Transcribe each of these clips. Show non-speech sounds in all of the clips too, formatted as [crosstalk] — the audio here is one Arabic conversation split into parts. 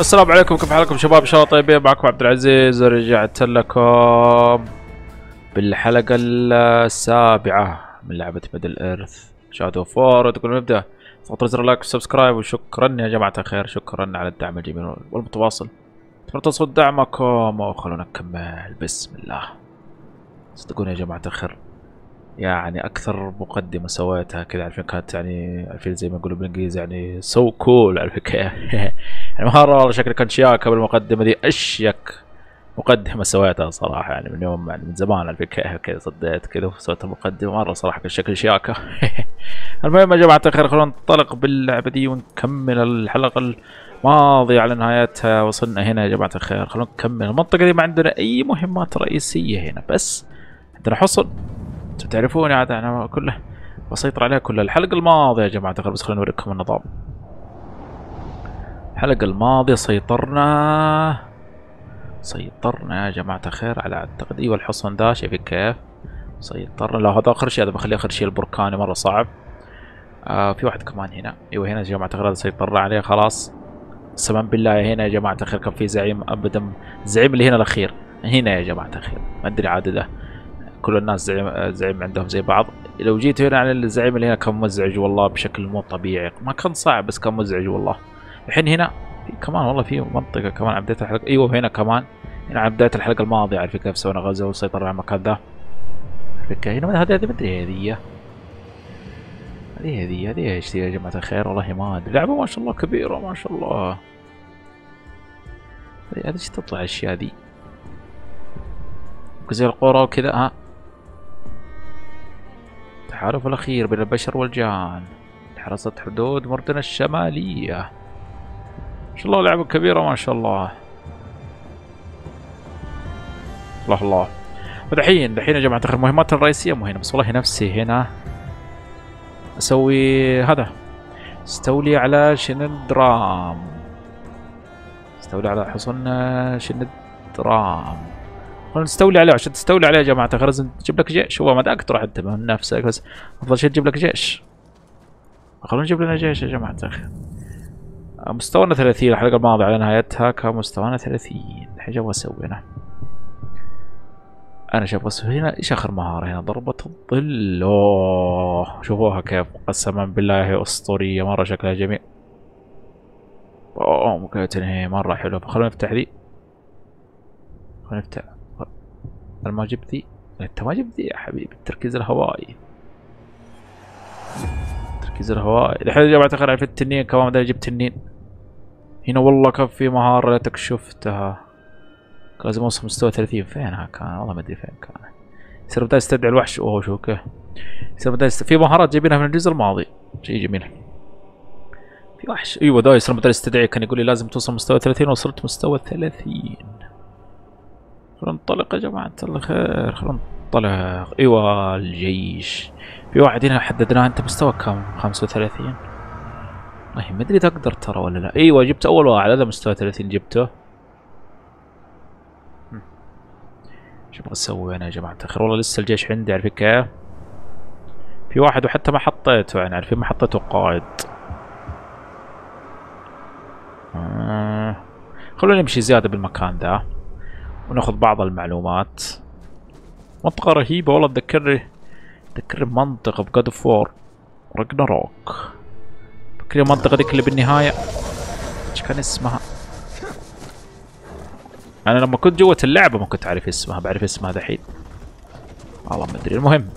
السلام عليكم كيف حالكم شباب؟ إن شاء الله طيبين. معكم عبد العزيز ورجعت لكم بالحلقة السابعة من لعبة Middle-earth Shadow of War تقول نبدا اضغطوا زر like و subscribe وشكرا يا جماعة الخير. شكرا على الدعم الجميل والمتواصل. تصل دعمكم وخلونا نكمل. بسم الله. صدقوني يا جماعة الخير. يعني أكثر مقدمة سويتها كذا عارفين كانت يعني عارفين زي ما يقولوا بالإنجليزي يعني so cool عارفين كيف يعني مرة والله شكلي كان شياكة بالمقدمة دي اشيك مقدمة سويتها صراحة يعني من يوم يعني من زمان عارفين كيف كذا صديت كذا وسويت المقدمة مرة صراحة كان شكل شياكة [laughs] المهم يا جماعة الخير خلونا ننطلق باللعبة دي ونكمل الحلقة الماضية على نهايتها وصلنا هنا يا جماعة الخير خلونا نكمل المنطقة دي ما عندنا أي مهمات رئيسية هنا بس عندنا حصن. تعرفوني عاد أنا كله بسيطر عليها كلها الحلقة الماضية يا جماعة الخير بس خلينا نوريكم النظام. الحلقة الماضية سيطرنا سيطرنا يا جماعة الخير على اعتقد أيوه الحصن ذا شايفين كيف؟ سيطرنا. لا هذا آخر شيء هذا بخليه آخر شيء البركاني مرة صعب. آه في واحد كمان هنا. أيوه هنا يا جماعة الخير هذا سيطرنا عليه خلاص. قسما بالله هنا يا جماعة الخير كان في زعيم ابدا الزعيم اللي هنا الأخير. هنا يا جماعة الخير ما أدري عاد ده. كل الناس زعيم زعيم عندهم زي بعض. لو جيت هنا على الزعيم اللي هنا كان مزعج والله بشكل مو طبيعي. ما كان صعب بس كان مزعج والله. الحين هنا في كمان والله في منطقة كمان على بداية الحلقة. أيوه هنا كمان. هنا على بداية الحلقة الماضية عارف كيف سوينا غزو وسيطرنا على المكان ذا هنا هذه هذه ما ادري هذه هذه هذه هذه إيش يا جماعة الخير؟ والله ما أدري. لعبة ما شاء الله كبيرة ما شاء الله. هذه إيش تطلع الأشياء ذي؟ زي القرى وكذا ها؟ التحالف الأخير بين البشر والجان. حراسة حدود مردن الشمالية. ما شاء الله لعبة كبيرة ما شاء الله. الله الله. ودحين دحين يا جماعة الخير المهمات الرئيسية. مو هنا بس والله نفسي هنا أسوي هذا. استولي على شندرام استولي على حصن شندرام نستولي عليه عشان تستولي عليه يا جماعة. الخير لازم تجيب لك جيش. هو ما داك تروح انت من نفسك بس أفضل شيء تجيب لك جيش. خلونا نجيب لنا جيش يا جماعة. الخير مستوانا 30 الحلقة الماضية على نهايتها. كان مستوانا 30 الحين جوا أسوي أنا؟ أنا شوف بس هنا؟ إيش آخر مهارة هنا؟ ضربة الظل. أوه شوفوها كيف قسما بالله هي أسطورية مرة شكلها جميل. أوه ممكن هي مرة حلوة خلونا نفتح ذي. خلونا نفتح. ما جبت ذي أنت ما جبت ذي يا حبيبي. التركيز الهوائي. التركيز الهوائي. الحين يا جماعة الخير في التنين كمان ما جبت تنين هنا والله كان في مهارة ليتك شفتها. لازم اوصل مستوى 30 فينها كان؟ والله ما أدري فين كان. يصير بدأ يستدعي الوحش. أوه شو كيف؟ يصير بدأ يست... في مهارات جايبينها من الجزء الماضي. شيء جميل في وحش. أيوه ذا يصير بدأ يستدعي. كان يقول لي لازم توصل مستوى 30 وصلت مستوى 30 خلونا ننطلق يا جماعة. الخير خلونا ننطلق. إيوه الجيش. في واحد هنا حددناه. أنت مستوى كم؟ 35 والله ما أدري تقدر ترى ولا لا. إيوه جبت أول واحد. هذا مستوى 30 جبته. شو أبغى أسوي أنا يا جماعة؟ الخير والله لسه الجيش عندي. عارفين كيف؟ في واحد وحتى ما حطيته يعني. عارفين ما حطيته قائد. آه. خلونا نمشي زيادة بالمكان ذا. وناخذ بعض المعلومات. منطقة رهيبة والله تذكرني تذكرني منطقة ب God of War Ragnarok فكري المنطقة ذيك اللي بالنهاية. إيش كان اسمها؟ أنا لما كنت جوة اللعبة ما كنت أعرف اسمها بعرف اسمها دحين. والله ما أدري. المهم.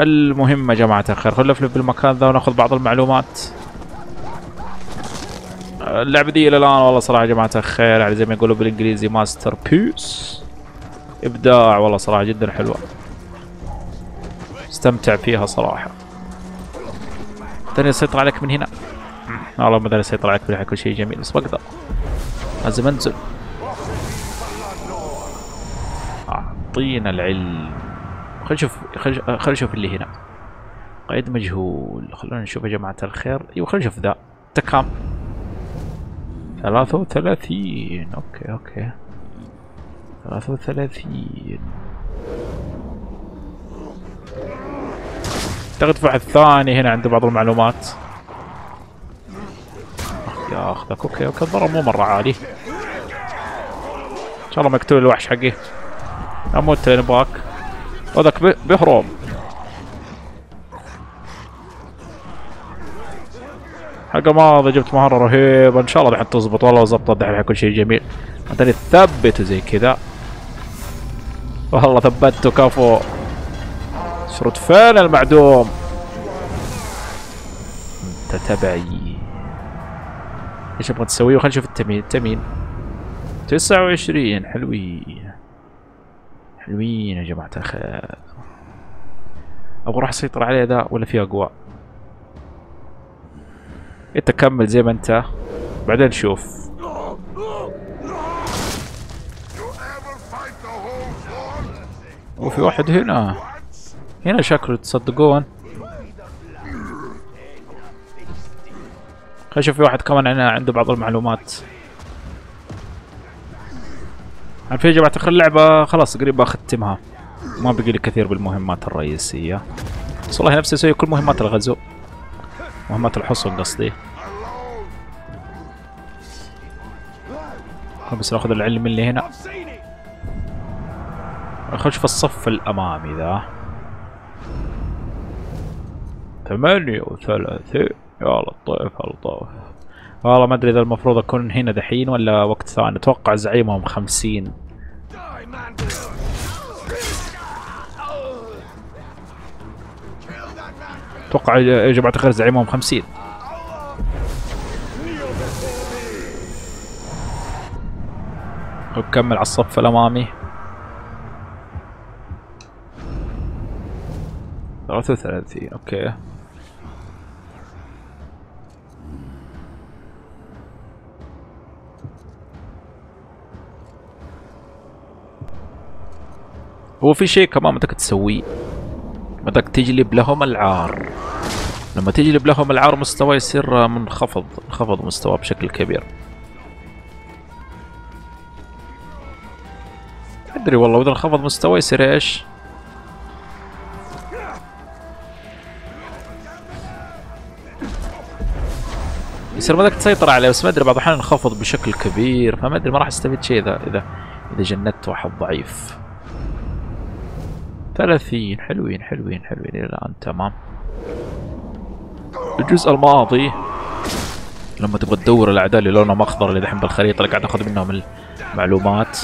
المهم يا جماعة الخير خلنا نلفلف بالمكان ذا وناخذ بعض المعلومات. اللعبة دي إلى الآن والله صراحة يا جماعة الخير يعني زي ما يقولوا بالإنجليزي masterpiece. إبداع والله صراحة جدا حلوة. استمتع فيها صراحة. تاني يسيطر عليك من هنا؟ والله ما أدري يسيطر عليك من كل شيء جميل بس بقدر. لازم أنزل. أعطينا العلم. خل نشوف خل نشوف اللي هنا. قيد مجهول. خلونا نشوف يا جماعة الخير. أيوه خلينا نشوف ذا. تكام ثلاثة وثلاثين. okay okay. ثلاثة وثلاثين. اعتقد في واحد ثاني هنا عنده بعض المعلومات. ياخذك okay okay الضرر مو مرة عالي. إن شاء الله مقتول الوحش حقي. أموت نبغاك هذاك بيهرب حق الماضي جبت مهارة رهيبة. إن شاء الله دحين تزبط. والله زبطت دحين كل شيء جميل. بعدين ثبته زي كذا. والله ثبته كفو. شرط فين المعدوم؟ أنت تبعي. إيش أبغى تسوي خلينا نشوف التمين. التمين. تسعة وعشرين. حلوين. حلوين يا جماعة الخير. أبغى أروح أسيطر عليه ذا ولا في أقوى؟ انت كمل زي ما انت. بعدين نشوف وفي واحد هنا. هنا شكله تصدقون. خلينا نشوف في واحد كمان هنا عنده بعض المعلومات. عارفين يا جماعة الخير اللعبة خلاص قريب اختمها ما بقي لي كثير بالمهمات الرئيسية. بس والله نفسي أسوي كل مهمات الغزو. مهمات الحصن قصدي. بس ناخذ العلم اللي هنا. نخش في الصف الأمامي ذا. ثمانية وثلاثين. يا لطيف يا لطيف والله ما أدري إذا المفروض أكون هنا دحين ولا وقت ثاني. أتوقع زعيمهم خمسين. أتوقع يا جماعة الخير زعيمهم خمسين. وكمل على الصف الأمامي. ثلاثة وثلاثين أوكي. هو في شيء كمان بدك تسويه. بدك تجلب لهم العار. لما تجلب لهم العار مستوى يصير منخفض انخفض مستوى بشكل كبير. أدري والله وإذا انخفض مستوى يصير إيش؟ يصير بدك تسيطر عليه بس ما أدري بعض الأحيان انخفض بشكل كبير فما أدري ما راح أستفيد شيء إذا إذا إذا جندت واحد ضعيف. ثلاثين. حلوين حلوين حلوين. إلى الآن تمام. الجزء الماضي لما تبغى تدور الأعداء اللي لونهم أخضر اللي دحين بالخريطة اللي قاعد ناخذ منهم المعلومات.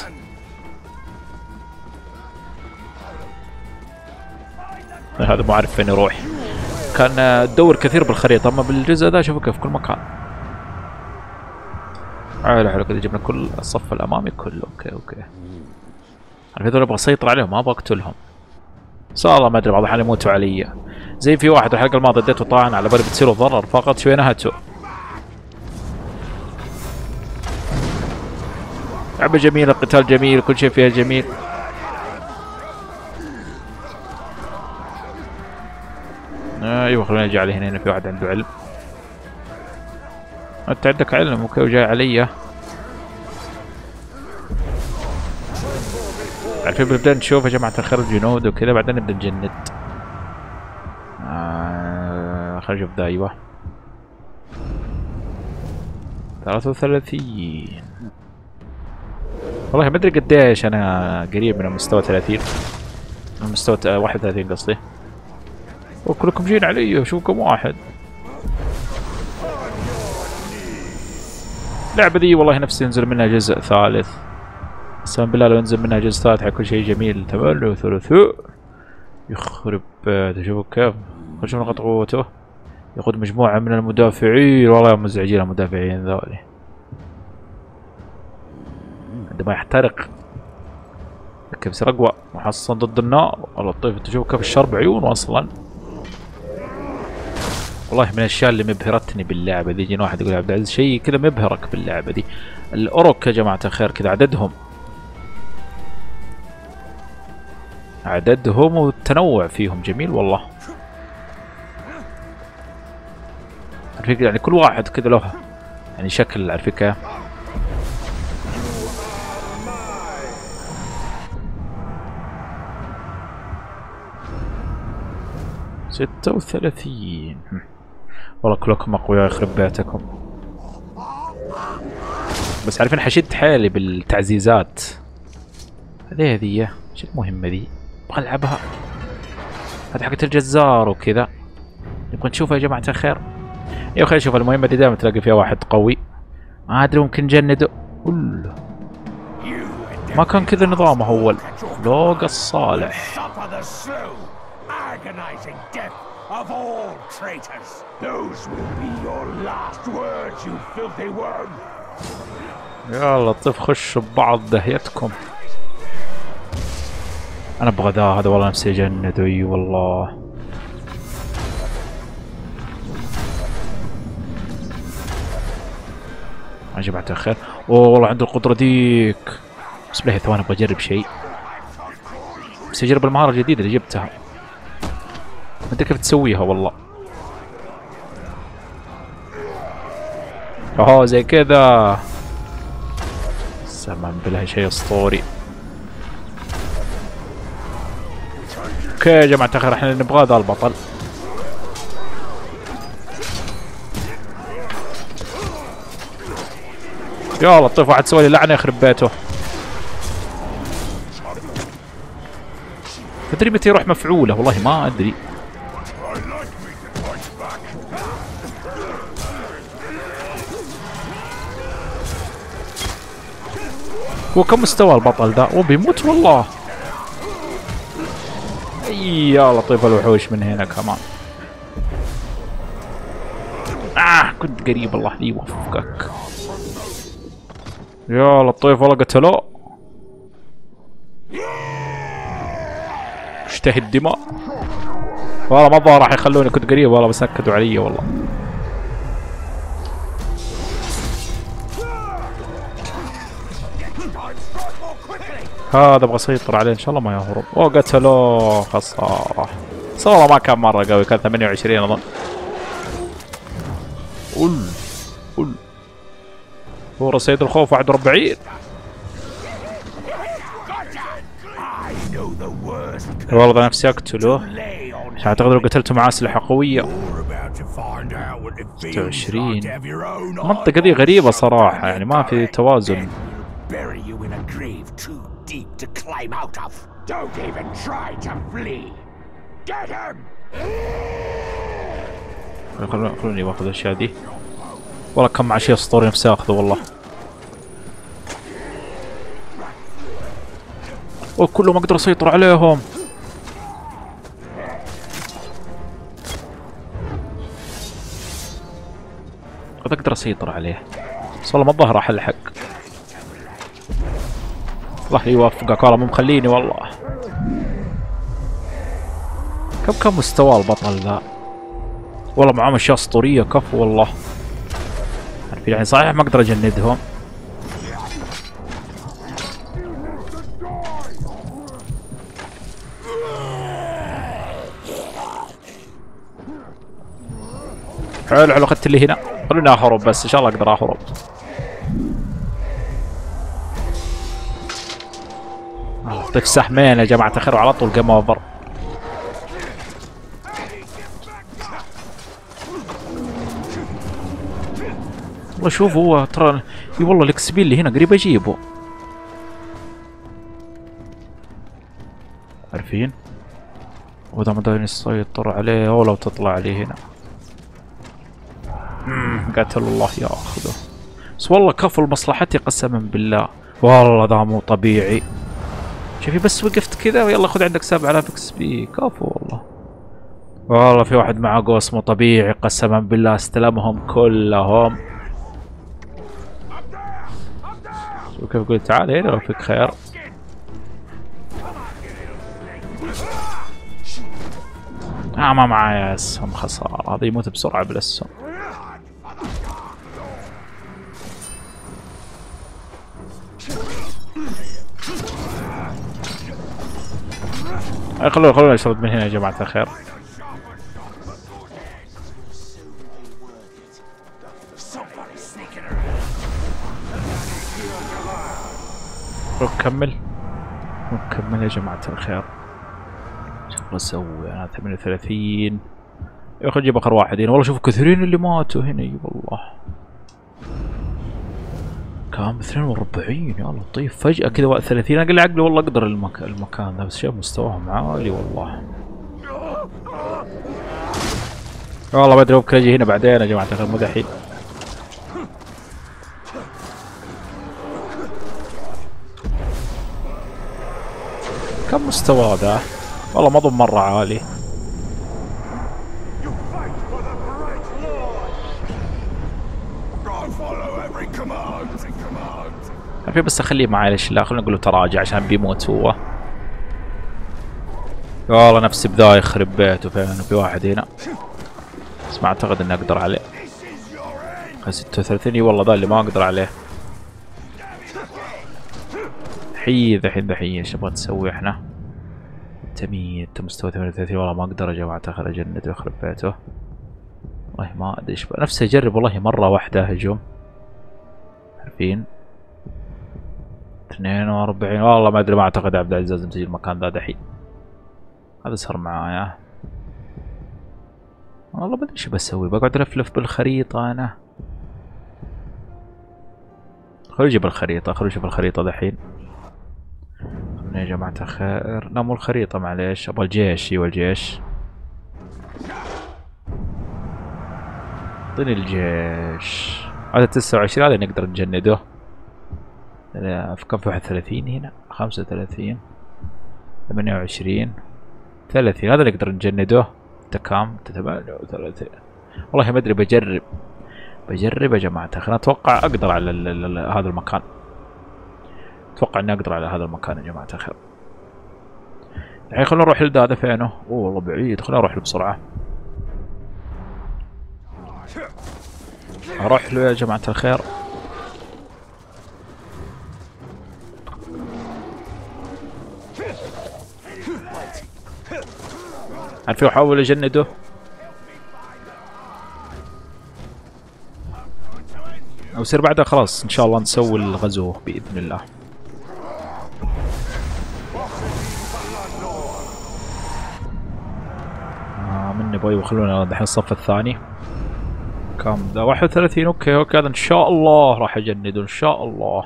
هذا ما أعرف فين يروح. كان تدور كثير بالخريطة أما بالجزء ذا شوفوا في كل مكان. حلو حلو كذا جبنا كل الصف الأمامي كله. okay okay. أنا هذول أبغى أسيطر عليهم ما أبغى أقتلهم. بس والله ما أدري بعض الأحيان يموتوا علي. زي في واحد الحلقة الماضية اديته طعن على بالي بتصيروا ضرر فقط شوي نهته لعبة جميلة قتال جميل كل شيء فيها جميل. أيوه خلينا نجي عليه هنا في واحد عنده علم. أنت عندك علم okay وجاي علي. عارفين بنبدا نشوف يا جماعة الخير الجنود وكذا بعدين نبدا نجند. آه خلينا نشوف ذا أيوه. ثلاثة وثلاثين. والله ما أدري قديش أنا قريب من المستوى 30 من مستوى 31 قصدي. وكلكم جايين علي اشوفكم واحد. اللعبة ذي والله نفسي ينزل منها جزء ثالث. قسما بالله لو ينزل منها جزء ثالث حيكون شيء جميل. تمام وثلاثاء يخرب تشوفوا كيف. شوف نقط قوته يقود مجموعة من المدافعين. والله مزعجين المدافعين ذولي. عندما يحترق. يصير اقوى محصن ضد النار. والله لطيف تشوف كيف الشرب عيون أصلا. والله من الأشياء اللي مبهرتني باللعبة دي. يجينا واحد يقول عبد العزيز شيء كذا مبهرك باللعبة دي. الاوروك يا جماعة الخير كذا عددهم. عددهم والتنوع فيهم جميل والله. عارفين يعني كل واحد كذا له يعني شكل كيف ستة وثلاثين. والله كلكم أقوياء يخرب بيتكم. بس عارفين حشد حيلي بالتعزيزات. هذه هذية إيش المهمة ذي؟ أبغى ألعبها. هذه حقت الجزار وكذا. نبغى نشوفها يا جماعة الخير. يا أخي شوف المهمة دي دائما تلاقي فيها واحد قوي. ما أدري ممكن نجنده ولا ما كان كذا نظامه اول لوق الصالح. يلا طيب خشوا ببعض دهيتكم. أنا أبغى ذا هذا والله نفسي اجنده اي والله. يا جماعة الخير. أوه والله عنده القدرة ديك. بس له ثواني أبغى أجرب شيء. بس أجرب المهارة الجديدة اللي جبتها. ما أدري كيف تسويها والله. أوه زي كذا. سمان بالله شيء أسطوري. okay يا جماعة الخير إحنا نبغى ذا البطل. يا لطيف واحد سوى لي لعنة يخرب بيته. تدري متى يروح مفعوله؟ والله ما أدري. هو كم مستوى البطل ذا؟ هو بيموت والله. يا لطيف الوحوش من هنا كمان آه كنت قريب الله يوفقك. يا لطيف والله قتلوه اشتهي الدماء. والله ما أبغى راح يخلوني كنت قريب والله بس نكدوا علي والله. هذا أبغى اسيطر عليه ان شاء الله ما يهرب. وقتلوه خسارة. بس والله ما كان مرة قوي كان 28 أظن. قل قل. هو رصيد الخوف 41 I know the worst والله نفسي أقتله. أعتقد لو قتلته معاه أسلحة قوية. You're about to find out what it feels 26. like to have your own المنطقة دي غريبة صراحة يعني ما في توازن. To climb out of. Don't even try to flee. Get him! خلوني خلوني باخذ الأشياء دي والله كم مع شيء اسطوري نفسي اخذه والله وكلهم أقدر اسيطر عليهم قد أقدر اسيطر عليه بس والله ما الظهر راح الحق الله يوفقك والله مو مخليني والله. كم كم مستوى البطل ذا؟ والله معاهم اشياء اسطوريه كفو والله. يعني صحيح ما أقدر أجندهم. حلو حلو اخذت اللي هنا. خلوني أهرب بس إن شاء الله أقدر أهرب. اعطيك سحمين يا جماعة الخير وعلى طول game over والله شوف هو ترى إي والله ال XP اللي هنا قريب اجيبه عارفين؟ واذا ما داني يسيطر عليه ولو تطلع عليه هنا. قاتل الله ياخذه. بس والله كفو لمصلحتي قسما بالله. والله ذا مو طبيعي. شوفي بس وقفت كذا ويلا خذ عندك 7000 XP. كفو والله. والله في واحد معه قوس مو طبيعي قسما بالله استلمهم كلهم. شوف كيف يقول تعال هنا لو فيك خير. آه ما معايا أسهم خسارة هذا يموت بسرعة بالاسهم خلونا خلونا نشرد من هنا يا جماعة الخير. نكمل نكمل يا جماعة الخير. شو أسوي؟ أنا 38 يا أخي أجيب آخر واحد هنا والله شوف كثيرين اللي ماتوا. هنا أي والله. كام؟ 42 يا لطيف. فجأة كذا وقت 30 أقل عقلي والله أقدر المك... المكان ذا بس شيء مستواهم عالي والله. والله ما أدري ممكن أجي هنا بعدين يا جماعة الخير مو دحين. كم مستوى ذا؟ والله ما ظن مرة عالي You fight for the great lord! I follow every command! Every في بس أخليه معي ليش لا خلينا نقول له تراجع عشان بيموت هو. والله نفسي بذا يخرب بيته فين في واحد هنا. بس ما أعتقد إني أقدر عليه. This is your end! 36 إي والله ذا اللي ما أقدر عليه. حي ذحين ذحين إيش نبغى نسوي إحنا؟ تميت مستوى 38 والله ما أقدر يا جماعة اخر اجند ويخرب بيته. والله ما أدري إيش نفسي أجرب والله مرة واحدة هجوم. عارفين؟ 42 والله ما أدري ما أعتقد عبد العزيز لازم تجي المكان ذا دحين. هذا صار معايا. والله ما أدري إيش بسوي. بقعد ألفلف بالخريطة أنا. خلوا نجيب الخريطة خلوا نشوف الخريطة دحين. يا جماعة الخير. لا مو الخريطة معليش. أبغى الجيش. إيوه الجيش. أعطيني الجيش. هذا تسعة وعشرين هذا نقدر نجنده. في كم؟ في واحد ثلاثين هنا خمسة وثلاثين ثمانية وعشرين ثلاثين. هذا نقدر نجنده انت ثمانية وثلاثين. والله ما أدري بجرب. بجرب يا جماعة. الخير أتوقع أقدر على ال ال هذا المكان. أتوقع إني أقدر على هذا المكان يا جماعة الخير الحين خلونا نروح لده هذا فينه؟ أوه والله بعيد. خلونا نروح له بسرعة. أروح له يا جماعة الخير. عارفين احاول اجنده أو يصير بعدها؟ خلاص إن شاء الله نسوي الغزو بإذن الله. آه من نبغى خلونا دحين الصف الثاني؟ كم ذا 31 okay okay هذا إن شاء الله راح أجنده إن شاء الله.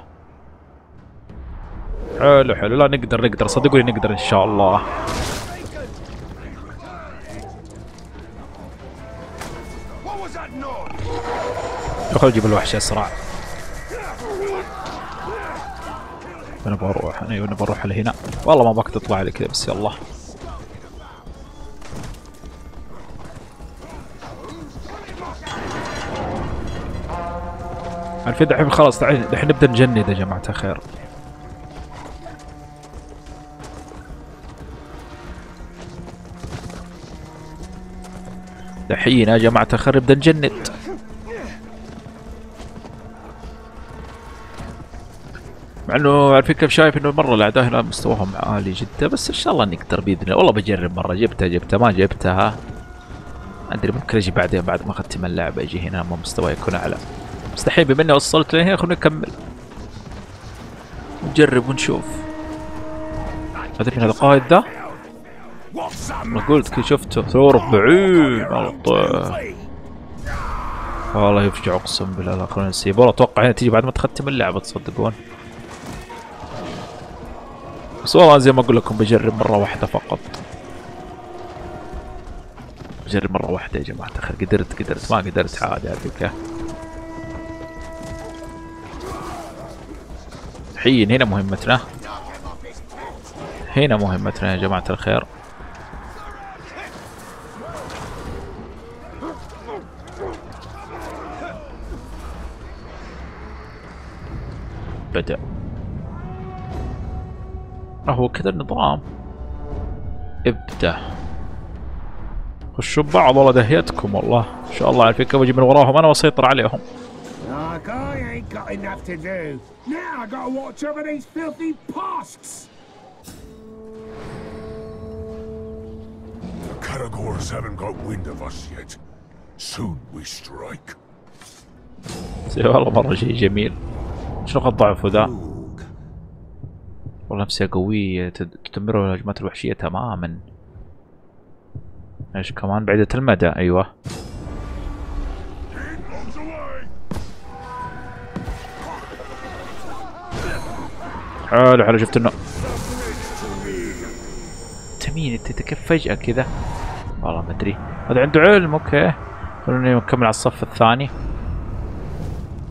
حلو حلو. لا نقدر نقدر. صدقوني نقدر إن شاء الله. خل نجيب الوحش اسرع أنا بروح أنا أنا بروح لهنا. والله ما باك تطلع لي كذا بس يلا. عارفين دحين خلاص دحين دحين نبدأ نجند يا جماعة الخير دحين يا جماعة الخير نبدأ نجند إنه عارفين كيف شايف إنه مرة الأعداء هنا مستواهم عالي جدا بس إن شاء الله نقدر بإذن الله. والله بجرب مرة جبتها جبتها ما جبتها. ما أدري ممكن أجي بعدين بعد ما أختم اللعبة أجي هنا لما مستواي يكون أعلى. بس دحين بما إني وصلت لهنا خلينا نكمل نجرب ونشوف. ادري هذا قائد ذا؟ قلت كي شفته. 43 والله والله يفجع أقسم بالله. لا خلينا نسيب والله أتوقع هنا تيجي بعد ما تختم اللعبة تصدقون. بس والله زي ما أقول لكم بجرب مرة واحدة فقط. بجرب مرة واحدة يا جماعة الخير. قدرت قدرت. ما قدرت عادي هذيك الحين هنا مهمتنا. هنا مهمتنا يا جماعة الخير. بدأ. هو كذا النظام ابدأ خشوا ببعض والله دهيتكم والله إن شاء الله عارفين كيف أجي من وراهم أنا واسيطر عليهم Like I ain't got enough to do. Now I gotta watch over these filthy pasks. The Caragors haven't got wind of us yet. Soon we strike. [laughs] زي والله مرة شيء جميل شنو ضعفه ذا والله نفسها قوية تد- تدمر الهجمات الوحشية تماما. إيش كمان؟ بعيدة المدى أيوه. حلو حلو شفت انه انت مين أنت كيف فجأة كذا. والله ما أدري. هذا عنده علم okay. خلوني نكمل على الصف الثاني.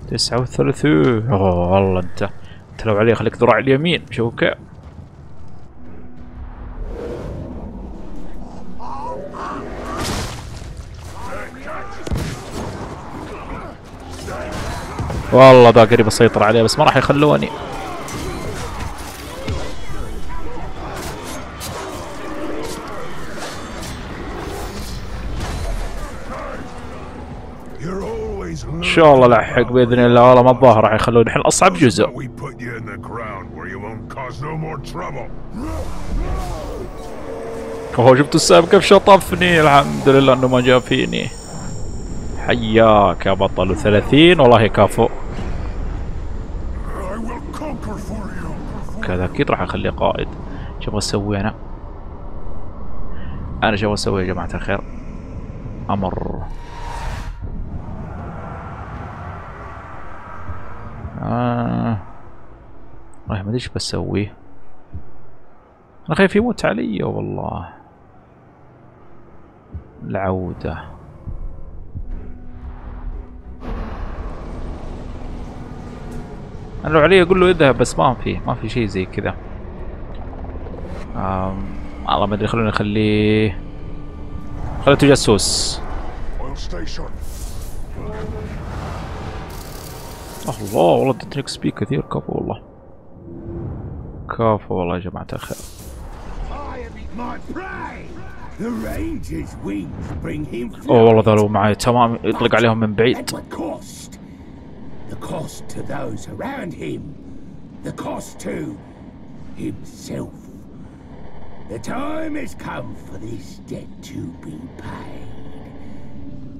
تسعة وثلاثين أوه والله أنت. انت لو عليه خليك ذراع اليمين شوف كيف والله ذا قريب اسيطر عليه بس ما راح يخلوني. إن شاء الله لحق بإذن الله والله ما الظاهر راح يخلوني الحين أصعب جزء. اوه شفتوا السام كيف شطفني؟ الحمد لله إنه ما جاء فيني. حياك يا بطل و30 والله كافو you. كذا أكيد راح أخليه قائد. شو أبغى أسوي أنا؟ أنا شو أبغى أسوي يا جماعة الخير؟ أمر. آه. والله ما أدري إيش بسوي أنا خايف يموت علي والله. العودة. أنا لو علي أقول له اذهب بس ما في ما في شيء زي كذا. والله ما أدري خلوني أخليه. خليته جاسوس. الله والله ادتني إكس بي كثير كفو والله. كفو والله يا جماعة الخير Fire is my prey. The ranger's wings bring him اوه والله ذا لو معي تمام يطلق عليهم من At بعيد what cost? The cost to those around him. The cost to himself. The time has come for this debt to be paid.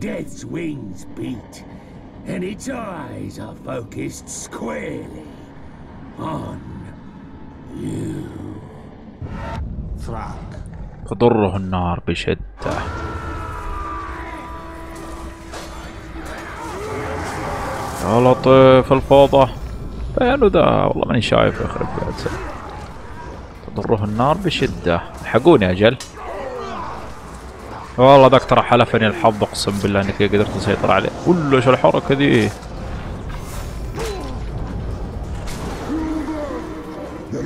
Death's wings beat, and its eyes are focused squarely on you. Thrag. تضره النار بشدة. يا لطيف الفوضى. فينو ذا والله ماني شايف يخرب بيته تضره النار بشدة. الحقوني أجل. والله ذاك ترى حلفني الحظ أقسم بالله انك قدرت أسيطر عليه. ولا إيش الحركة ذي.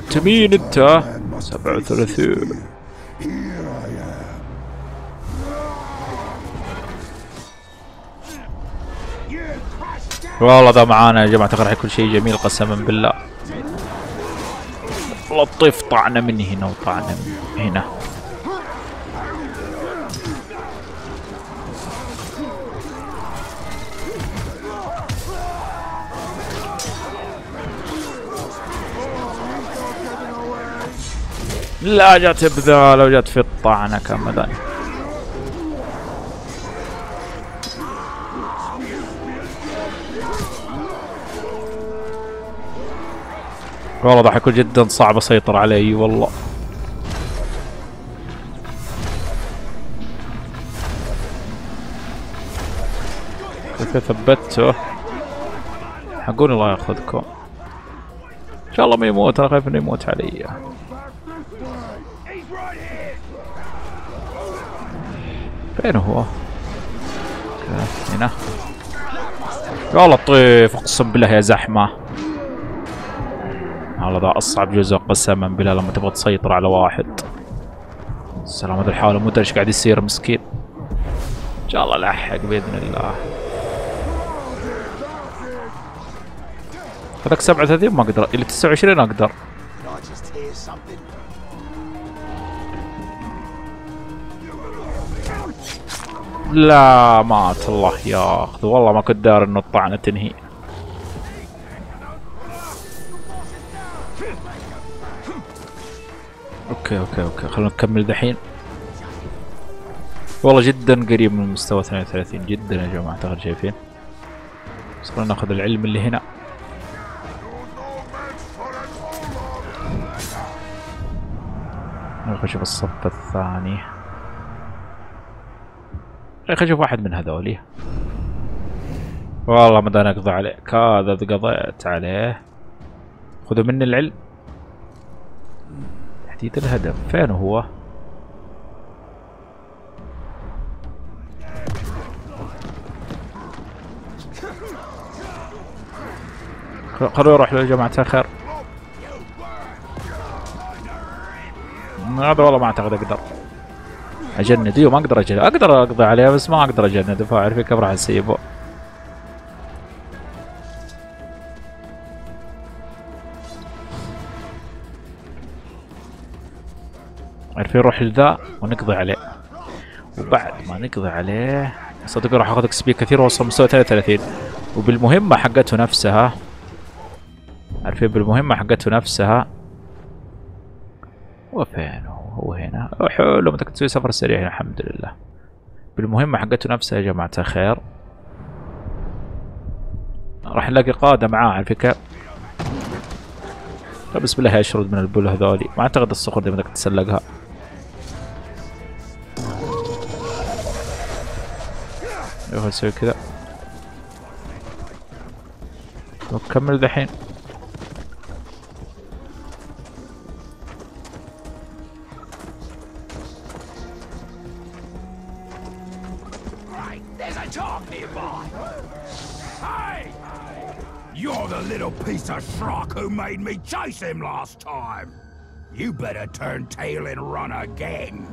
انت مين انت؟ 37 والله ذا معانا يا جماعة الخير حيكون شيء جميل قسما بالله. لطيف طعنا من هنا وطعنا من هنا. لا جت بذا لو جت في الطعنة كان مداني والله راح يكون جدا صعب أسيطر عليه والله. كيف ثبته حقوني الله يأخذكم. إن شاء الله ما يموت أنا خايف إنه يموت علي. فين هو؟ هنا. يا لطيف اقسم بالله يا زحمة. والله ذا أصعب جزء قسما بالله لما تبغى تسيطر على واحد. السلام هذا الحاله مو إيش قاعد يصير مسكين. إن شاء الله لحق بإذن الله. هذاك 37 ما أقدر اللي 29 أقدر. لا مات الله ياخذ والله ما كنت دار إنه الطعنه تنهي. okay okay okay. خلونا نكمل دحين. والله جدا قريب من مستوى 32 جدا يا جماعة ترى شايفين. بس خلونا ناخذ العلم اللي هنا. خلينا نشوف الصف الثاني. خلينا نشوف واحد من هذولي. والله ما دام أقضي عليك. هذا قضيت عليه. خذوا مني العلم. تحديد الهدف. فين هو؟ خلوه يروح لجماعة الخير. هذا والله ما أعتقد أقدر. اجنده وما أقدر اجنده أقدر أقضي عليه بس ما أقدر اجنده فاعرف كيف راح اسيبه عارفين نروح لذا ونقضي عليه. وبعد ما نقضي عليه صدق راح اخذ إكس بي كثير واوصل مستوى 33 وبالمهمة حقته نفسها عارفين بالمهمة حقته نفسها. وفين هو هنا. حلو بدك تسوي سفر سريع هنا الحمد لله. بالمهمة حقته نفسها يا جماعة الخير. راح نلاقي قادة معاه على فكرة. بسم الله يشرد من البول هذولي. ما أعتقد الصخور دي بدك تسلقها أيوه نسوي كذا. وكمل ذحين You're the little piece of schrock who made me chase him last time. You better turn tail and run again.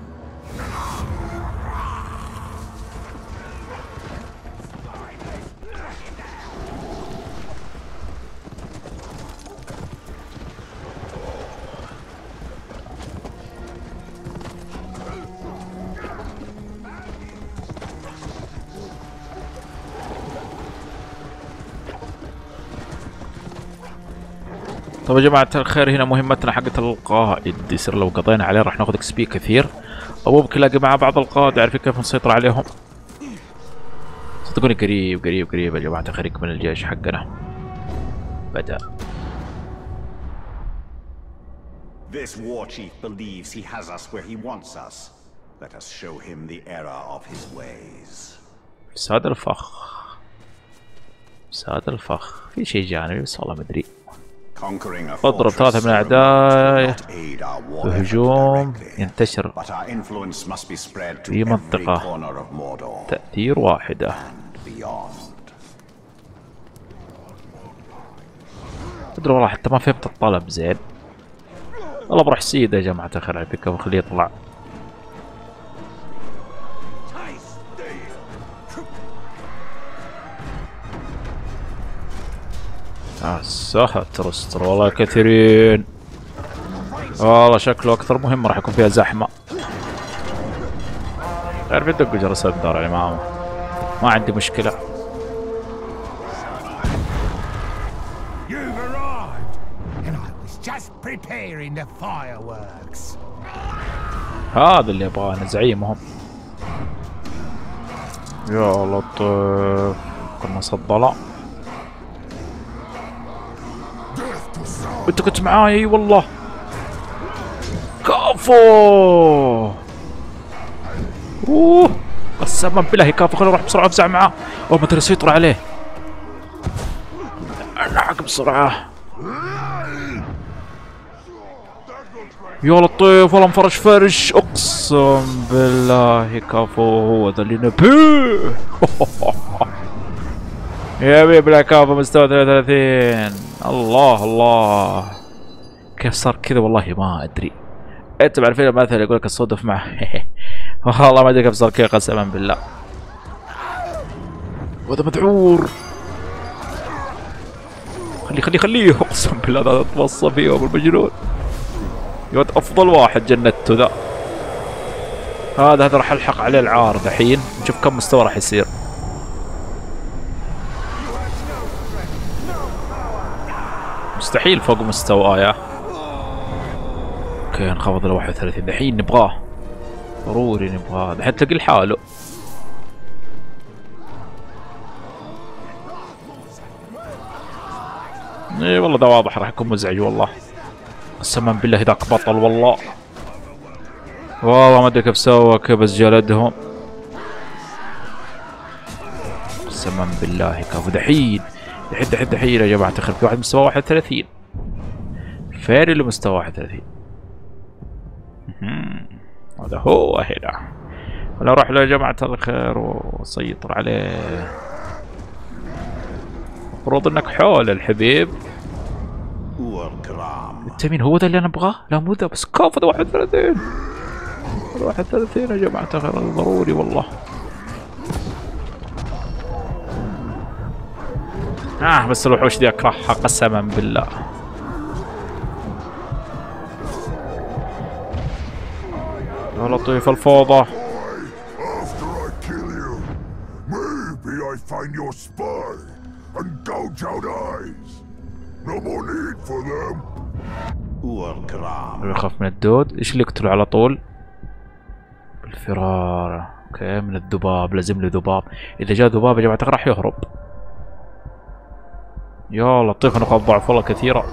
طيب يا جماعة الخير هنا مهمتنا حقت القائد. يصير لو قضينا عليه راح ناخذ إكس بي كثير. أو ممكن نلاقي مع بعض القادة عارفين كيف نسيطر عليهم. صدقوني قريب قريب قريب يا جماعة الخير يكمل الجيش حقنا. بدأ. This war chief believes he has us where he wants us. Let us show him the error of his ways. ساد الفخ. ساد الفخ. في شيء جانبي بس والله ما أدري. اضرب ثلاثة من war بهجوم. ينتشر في منطقة. تأثير واحدة. ادري والله حتى ما فهمت الطلب زين والله بروح سيد يا جماعة الخير على فكرة وخليه يطلع يا ساتر استر والله كثيرين. والله شكله أكثر مهمة راح يكون فيها زحمة. تعرف يدق جرس الدار يعني ما ما عندي مشكلة. هذا اللي يبغاه زعيمهم يا لطيف. كنا انت كنت معاي؟ اي والله. كافو! أوه! قسما بالله كافو خليني أروح بسرعة أفزع معاه. ما ترى يسيطر عليه. الحق بسرعة. يا لطيف والله مفرش فرش. أقسم بالله كفو هو ذا اللي نبيه. [laughs] يا بيب لا كفو مستوى 33 الله الله. كيف صار كذا؟ والله ما أدري. انت بعرف المثل يقول لك الصدف مع [laughs] والله ما أدري كيف صار كذا قسما بالله. وهذا مذعور خلي خلي خليه [laughs] أقسم بالله هذا توصى فيه أبو المجنون. يود أفضل واحد جندته ذا. هذا هذا راح ألحق عليه العار دحين نشوف كم مستوى راح يصير. مستحيل فوق مستوايا أوكي انخفض ل 31 دحين نبغاه. ضروري نبغاه. دحين تلاقي لحاله. اي والله ده واضح راح يكون مزعج والله. قسما بالله ذاك بطل والله. والله ما أدري كيف سوى كيف بس جلدهم. قسما بالله كفو. دحين. دحين دحين دحين يا جماعة الخير. في واحد مستوى 31 فين اللي مستوى 31 مم. هذا هو هنا. ولا أروح له يا جماعة الخير واسيطر عليه. المفروض إنك حول الحبيب. انت مين هو ذا اللي أنا أبغاه؟ لا مو ذا بس كاف هذا 31 هذا 31 يا جماعة الخير ضروري والله. آه بس الوحوش دي اكرهها قسما بالله. يا لطيف الفوضى. I find your spy and gouge out eyes. No more need for them. يخاف من الدود. إيش اللي يقتله على طول؟ بالفرار. أوكي من الذباب. لازم له ذباب. إذا جاء ذباب يا جماعة راح يهرب. يا لطيف نقاط ضعف والله كثيرة.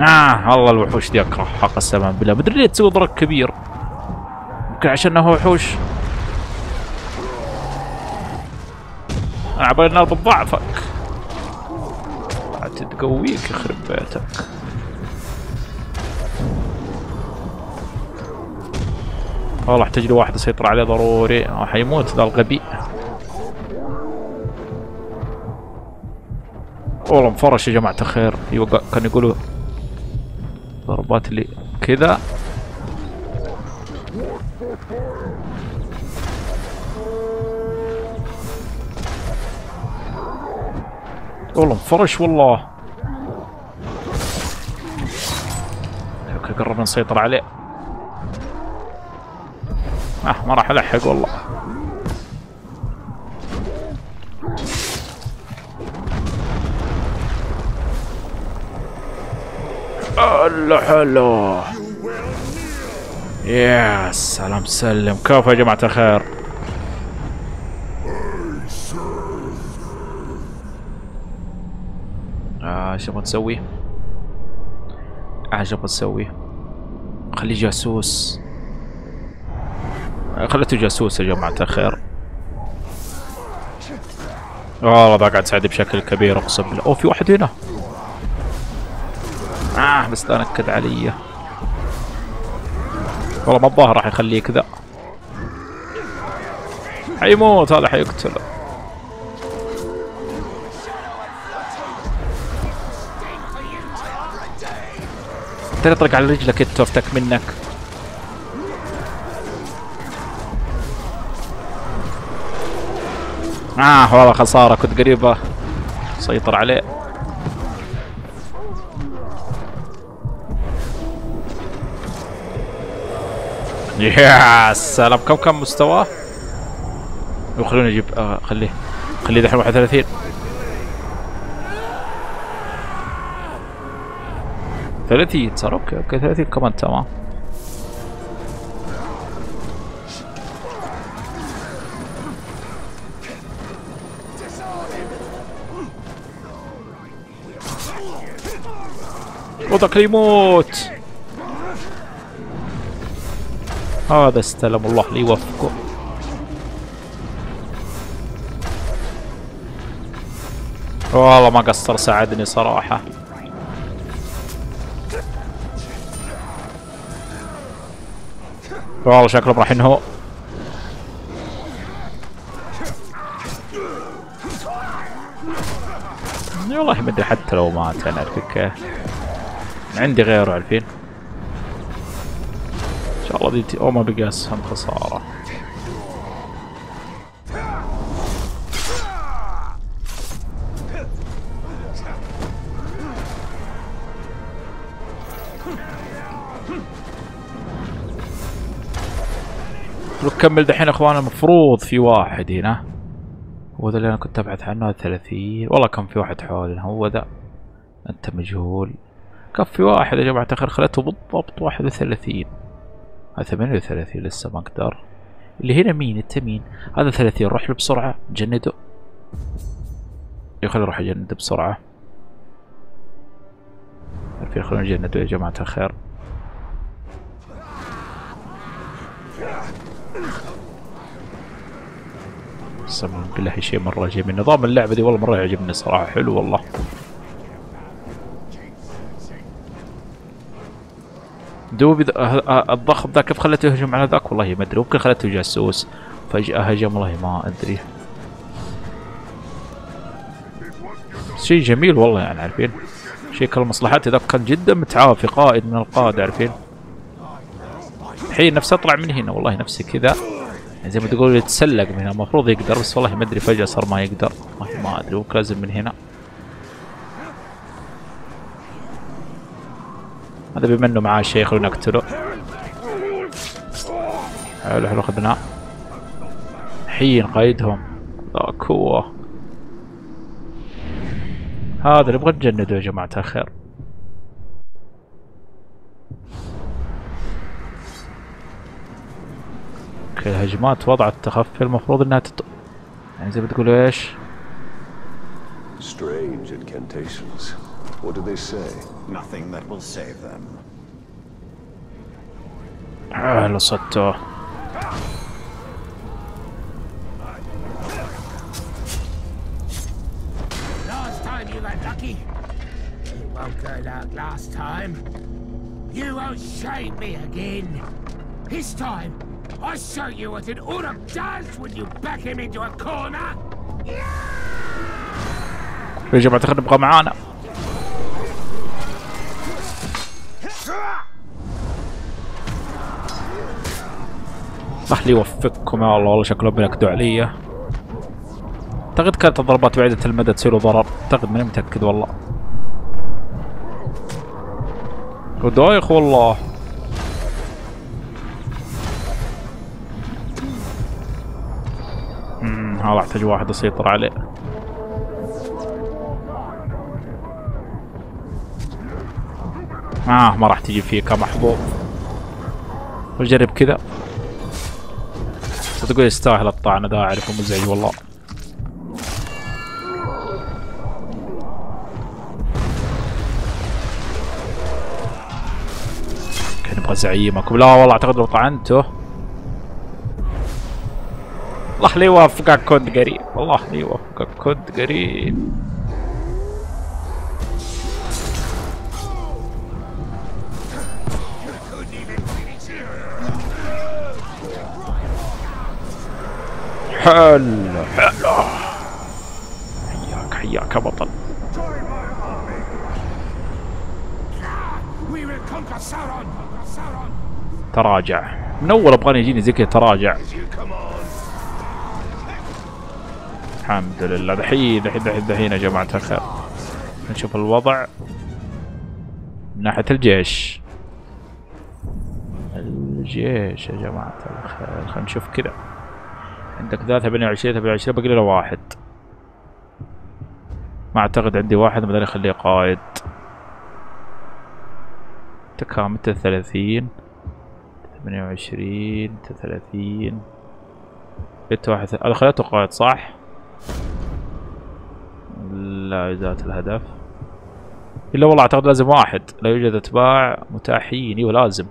آه والله الوحوش دي اكرهها قسما بالله. مدري ليه تسوي ضرر كبير. يمكن عشان إنه وحوش. أنا عبالي النار بضعفك. تقويك يخرب بيتك. والله أحتاج لي واحد يسيطر عليه ضروري. حيموت ذا الغبي. والله مفرش يا جماعة الخير. يوقع كان يقولوا ضربات لي كذا. والله مفرش والله. أوكي قربنا نسيطر عليه. آه ما راح ألحق والله. الله حلو يا سلام سلم. كفو يا جماعة الخير. آه إيش أبغى تسوي؟ إيش أبغى تسوي؟ خليه جاسوس. خليته جاسوس يا جماعة الخير. والله قاعد تساعدني بشكل كبير أقسم بالله. أوه في واحد هنا. آه بس لا نكد علي. والله ما الظاهر راح يخليه كذا. حيموت هذا حيقتله تطرق على رجلك انت افتك منك. آه والله خسارة كنت قريبة. سيطر عليه. يا سلام. كم كم مستواه وخلوني أجيب آه خليه. خليه دحين 31 30 صار okay okay. 30 كمان تمام. وذاك يموت. هذا استلم الله لي يوفقه والله ما قصر ساعدني صراحة. والله شكلهم راح ينهوا والله ما أدري حتى لو مات أنا الفكرة عندي غيره عارفين ان شاء الله دي تي- أو ما بقى اسهم خسارة. لو كمل دحين اخوان المفروض في واحد هنا. هو ذا اللي أنا كنت أبحث عنه 30 والله كان في واحد حولنا هو ذا. أنت مجهول. كان في واحد يا جماعة الخير خليته بالضبط 31 هذا 38 لسه ما أقدر. اللي هنا مين؟ انت مين هذا 30 روح له بسرعة. جنده. يا خلي أروح اجنده بسرعة. عارفين خلونا نجنده يا جماعة الخير. قسما بالله شيء مرة جميل نظام اللعبة دي والله مرة يعجبني صراحة. حلو والله. دوبي ذ- ه- ه- الضخم ذا كيف خلته يهجم على ذاك؟ والله ما أدري ممكن خلته جاسوس فجأة هجم والله ما أدري. شيء جميل والله يعني عارفين؟ شيء كالمصلحات ذاك كان جدا متعافي قائد من القادة عارفين؟ الحين نفسه اطلع من هنا والله نفسي كذا. يعني زي ما تقول يتسلق من هنا المفروض يقدر بس والله ما أدري فجأة صار ما يقدر. والله ما أدري لازم من هنا. هذا بما انه معاه شيء خلونا نقتله حلو حلو اخذناه حين قايدهم. ذاك هو هذا نبغى نجنده يا جماعة الخير. أوكي الهجمات وضع التخفي المفروض إنها تط... يعني زي ما تقول إيش؟ Strange incantations. What do they say? Nothing that will save them. حلو صدته Last time you got lucky. It won't go like last time. You won't shame me again. This time, I'll show you what an Uruk does when you back him into a corner. يا جماعة الخير نبغى معانا لي يوفقكم يا الله والله شكلهم بينكدوا علي أعتقد كانت الضربات بعيدة المدى تصير ضرر. أعتقد ماني متأكد والله. ودايخ والله. امم هذا أحتاج واحد يسيطر عليه. آه ما راح تجي فيك محظوظ وجرب كذا. تقول يستاهل الطعن ذا أعرفه مزعج والله. كان يبغى زعيمك لا والله أعتقد لو طعنته. الله لي يوفقك كنت قريب. الله لي يوفقك كنت قريب. حلو حلو حياك حياك يا بطل. تراجع. من أول أبغاني يجيني زي كذا تراجع. الحمد لله. دحين دحين دحين دحين يا جماعة الخير. نشوف الوضع من ناحية الجيش. الجيش يا جماعة الخير. خلينا نشوف كذا. عندك ذا 28 28 باقي له واحد. ما أعتقد عندي واحد بدل اخليه قائد. تكامل 30 28 30 بيت واحد هذا خليته قائد صح؟ لا ذات الهدف. إلا والله أعتقد لازم واحد. لا يوجد أتباع متاحين. إيوه لازم.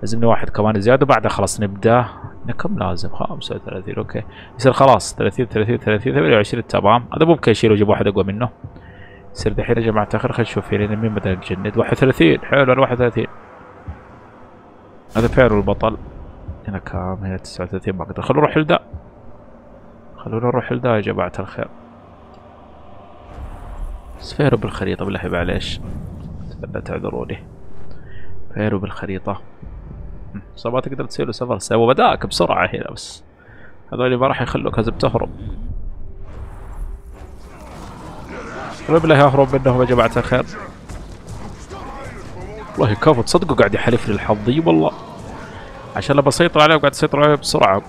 لازمني واحد كمان زيادة وبعدها خلاص نبدأ. إن كم لازم؟ 35 أوكي. يصير خلاص 30 30 30 28 تمام. هذا ممكن يشيل ويجيب واحد أقوى منه. يصير دحين يا جماعة الخير خلينا نشوف مين بدنا نجند 31 حلو أنا 31 هذا فعلا البطل. هنا كام؟ هنا 39 ما أقدر خلونا نروح لدا خلونا نروح لدا يا جماعة الخير. بس فيروا بالخريطة بالله معليش. اتمنى تعذروني. فيروا بالخريطة؟ ما تقدر تسوي له سفر سوى بداك بسرعة هنا بس. هذول ما راح يخلوك لازم تهرب قالوا بالله اهرب منهم يا جماعة الخير. والله كفو تصدقوا قاعد يحلف لي الحظ. إي والله. عشان لما اسيطر عليه قاعد اسيطر عليه بسرعة.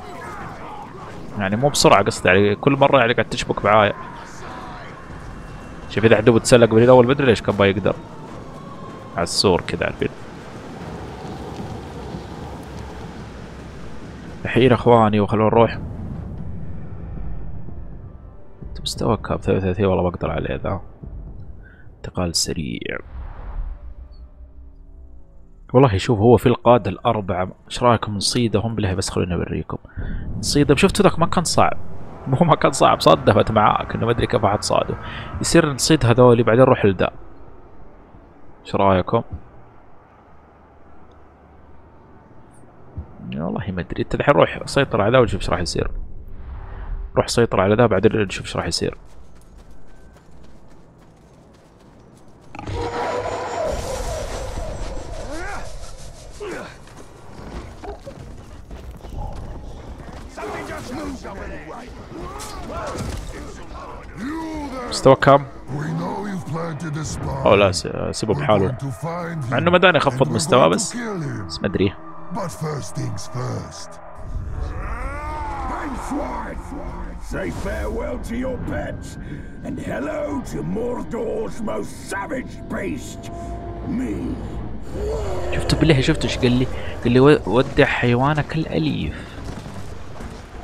يعني مو بسرعة قصدي يعني كل مرة يعني قاعد تشبك معايا. شوف إذا عدو تسلق من الأول مدري ليش كان ما يقدر. على السور كذا عارفين الحين اخواني وخلونا نروح. مستوى كاب 33 والله ما أقدر عليه ذا. انتقال سريع. والله شوف هو في القادة الأربعة إيش رأيكم نصيدهم؟ بالله بس خلوني أوريكم. نصيدهم. شفتوا ذاك ما كان صعب. [laughs] مو ما كان صعب صدفت معاك إنه ما أدري كيف واحد صاده يصير نصيد هذولي بعدين نروح لدا إيش رأيكم؟ والله ما أدري أنت الحين روح سيطر على ذا وشوف إيش راح يصير روح سيطر على ذا بعدين نشوف إيش راح يصير مستوى كم؟ أو لا سيبه بحاله مع إنه مداني we're مستواه بس. بس ما أدري But first things first. Swine, say farewell to your pets, and hello to Mordor's most savage beast, me. شفت بالله شفت إيش قال لي؟ قال لي "و- ودع حيوانك الأليف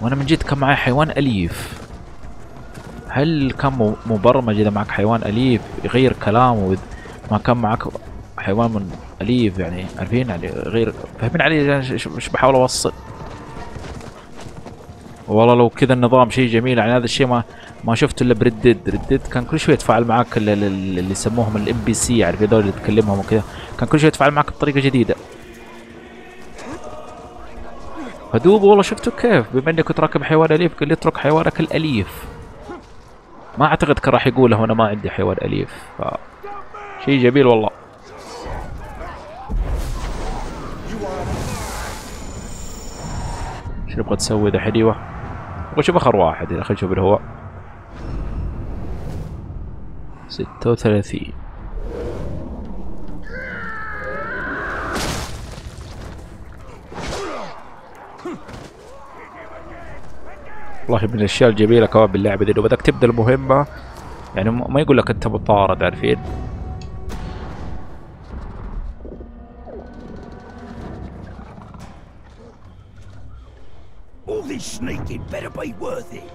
وأنا من جد كان معي حيوان أليف هل كان م- مبرمج إذا معك حيوان أليف يغير كلامه إذا ما كان معك حيوان أليف يعني عارفين يعني غير فاهمين علي يعني ش- ش- مش بحاول أوصل. والله لو كذا النظام شيء جميل يعني هذا الشيء ما ما شفته إلا ب Red Dead Red Dead كان كل شوي يتفاعل ال- اللي يسموهم ال NPC عارف هذول اللي تكلمهم وكذا. كان كل شوي يتفاعل معك بطريقة جديدة. فدوب والله شفتوا كيف؟ بما إني كنت راكب حيوان أليف قال لي اترك حيوانك الأليف. ما أعتقد كان راح يقوله وأنا ما عندي حيوان أليف. ف شيء جميل والله. شو نبغى تسوي ذا حليوة. أبغى أشوف آخر واحد هنا خلينا نشوف اللي هو. ستة وثلاثين. والله من الأشياء الجميلة كمان باللعبه دي. انه بدك تبدأ المهمة يعني ما يقول لك أنت مطارد عارفين؟ All this sneaking better be worth it.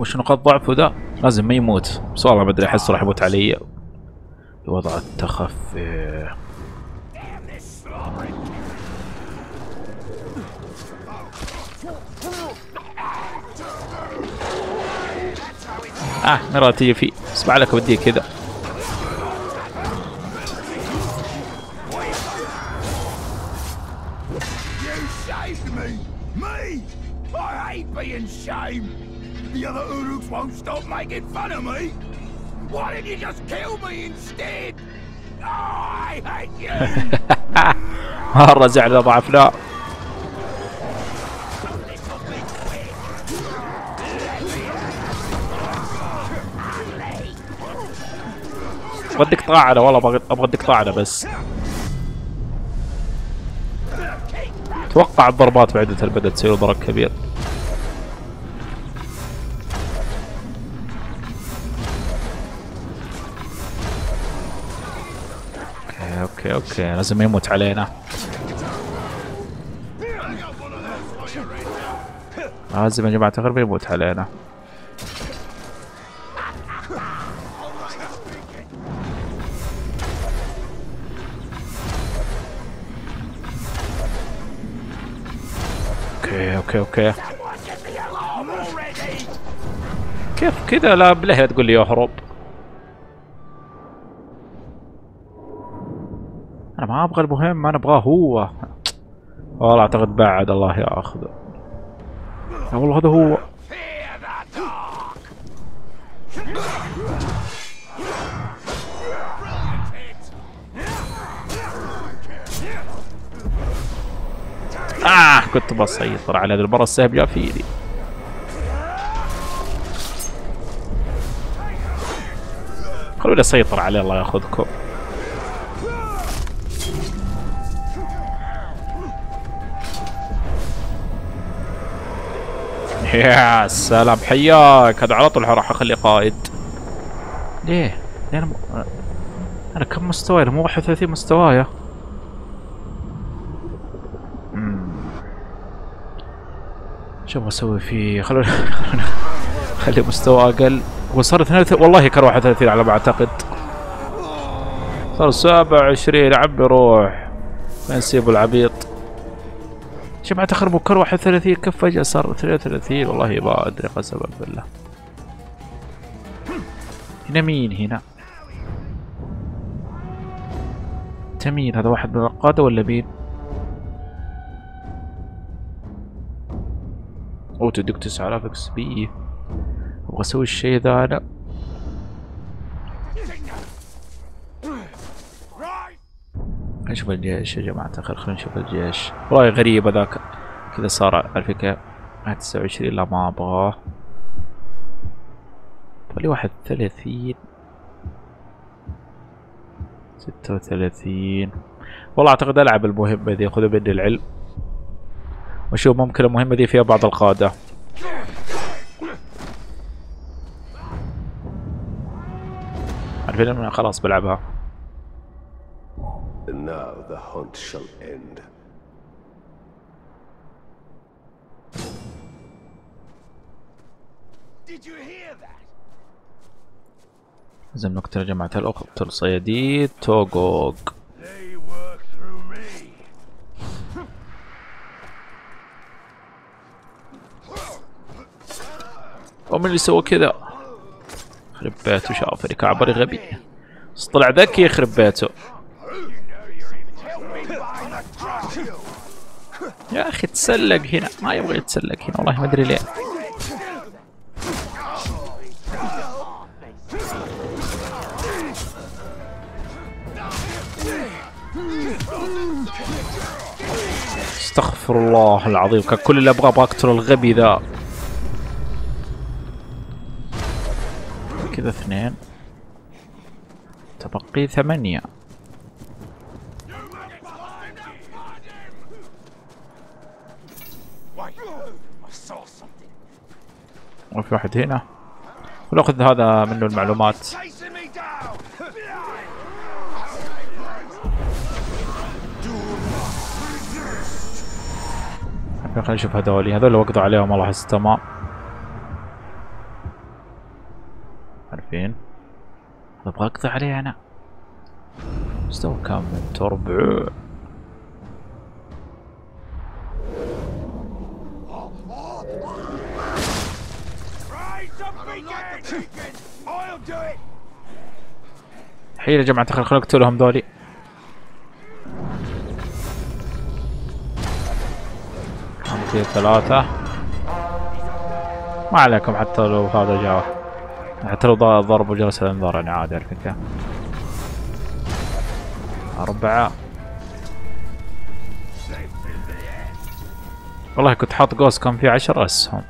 وش نقاط ضعفه ذا؟ لازم ما يموت. بس والله ما أدري أحس راح يموت علي. وضع التخفي. آه مرة تيجي فيه اسمع لك وديه كذا. I hate being shamed! The other Uruks won't stop making fun of me! Why didn't you just kill me instead? Oh, I hate you! مرة زعل ضعفنا ودك طاعنة والله أبغى أبغى اديك طاعنة بس توقع الضربات بعدة البدء تصير ضرب كبير أوكي أوكي. لازم يموت علينا. لازم يا جماعة الخير يموت علينا. okay okay okay! كيف كذا؟ لا بالله تقول لي اهرب أنا ما أبغى المهم أنا أبغاه هو. والله أعتقد بعد الله يأخذه. والله هذا هو! آه كنت بسيطر على هذه المرة السهم جاء فيني. خلوني أسيطر عليه الله يأخذكم. يا سلام. حياك. هذا على طول راح اخليه قائد. ليه؟ ليه أنا م... أنا كم مستواي؟ أنا مو 31 مستوايا شو أبغى أسوي فيه؟ خلونا خلي مستوى أقل. هو صار 32 والله كان 31 على ما أعتقد. صار 27 يا عمي روح. ما نسيب العبيط. جماعة تخربوا كر 31 كيف فجأة صار 32 والله ما أدري قسما بالله. هنا مين؟ هنا؟ تمين هذا واحد من القادة ولا مين؟ أو تدق 9000 XP أبغى أسوي الشيء ذا أنا. نشوف الجيش يا جماعة الخير خلينا نشوف الجيش. والله غريب هذاك كذا صار عارف كيف 29 لا ما ابغاه لي واحد ثلاثين. ستة وثلاثين. والله أعتقد ألعب المهمة ذي خذوا مني العلم. وشوف ممكن المهمة ذي فيها بعض القادة. عارفين خلاص بلعبها. And now the hunt shall end. Did you hear that? لازم نقتل يا جماعة الأخت صيادي توغوغ They work through me. ومن اللي سوى كذا خرب بيته شافري كعبري غبي بس طلع ذكي يخرب بيته يا أخي تسلق هنا. ما يبغى يتسلق هنا والله ما أدري ليه. استغفر الله العظيم. كان كل اللي أبغاه أبغى أقتل الغبي ذا. كذا اثنين. تبقي ثمانية. وفي واحد هنا. وناخذ هذا منه المعلومات. خلينا نشوف هذولي. هذول وقضوا عليهم والله احس تمام عارفين؟ أبغى أقضي عليه أنا مستوى كم تربع. حيل يا جماعة الخير خلينا نقتلهم ذولي. في ثلاثة. ما عليكم حتى لو هذا جاء حتى لو ض- ضرب وجلس الانذار يعني عادي عارفين كيف أربعة. والله كنت حاط جوس كان فيه عشر أسهم.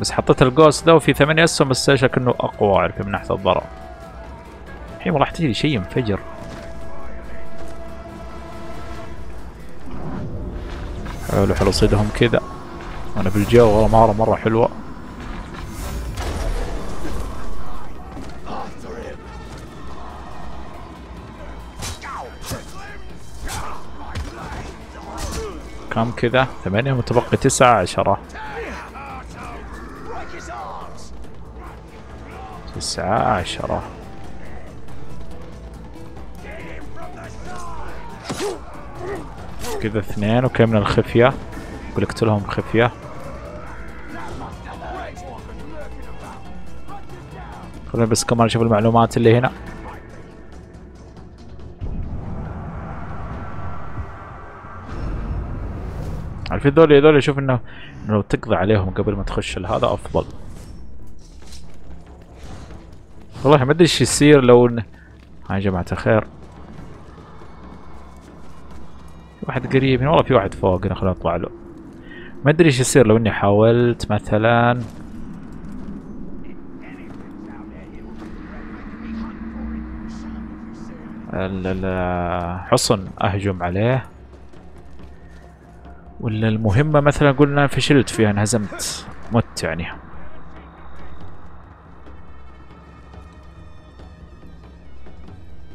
بس حطيت الجوس ذا وفي ثمانية أسهم بس شكله أقوى عارفين من ناحية الضرر. الحين والله احتاج لي شيء ينفجر. حلو حلو صيدهم كذا. وأنا بالجو والله مهارة مرة حلوة. كم كذا؟ ثمانية متبقي تسعة عشرة. تسعة عشرة. كذا اثنين وكم من الخفية؟ أقول اقتلهم خفية خلينا بس كمان نشوف المعلومات اللي هنا. عارفين ذولي هذول أشوف انه لو تقضي عليهم قبل ما تخش هذا أفضل. والله ما أدري إيش يصير لو إن- ها يا جماعة الخير. في واحد قريب هنا. والله في واحد فوقنا خلينا نطلع له. ما أدري إيش يصير لو إني حاولت مثلا. ال- ال- حصن أهجم عليه. ولا المهمة مثلا قلنا فشلت فيها انهزمت. مت يعني.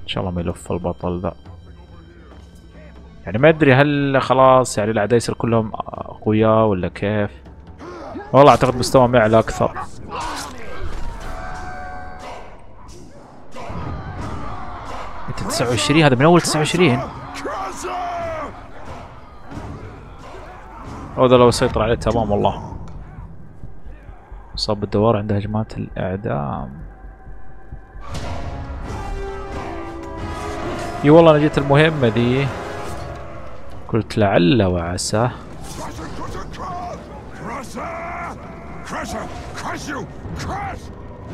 إن شاء الله ما يلف البطل ذا. يعني ما أدري هل خلاص يعني الاعداء يصير كلهم أقوياء ولا كيف؟ والله أعتقد مستوى يعلى أكثر. أنت 29 هذا من أول 29 هذا لو سيطر عليه تمام والله. صاب الدوار عند هجمات الإعدام. إي والله أنا جيت المهمة ذي قلت لعل وعسى!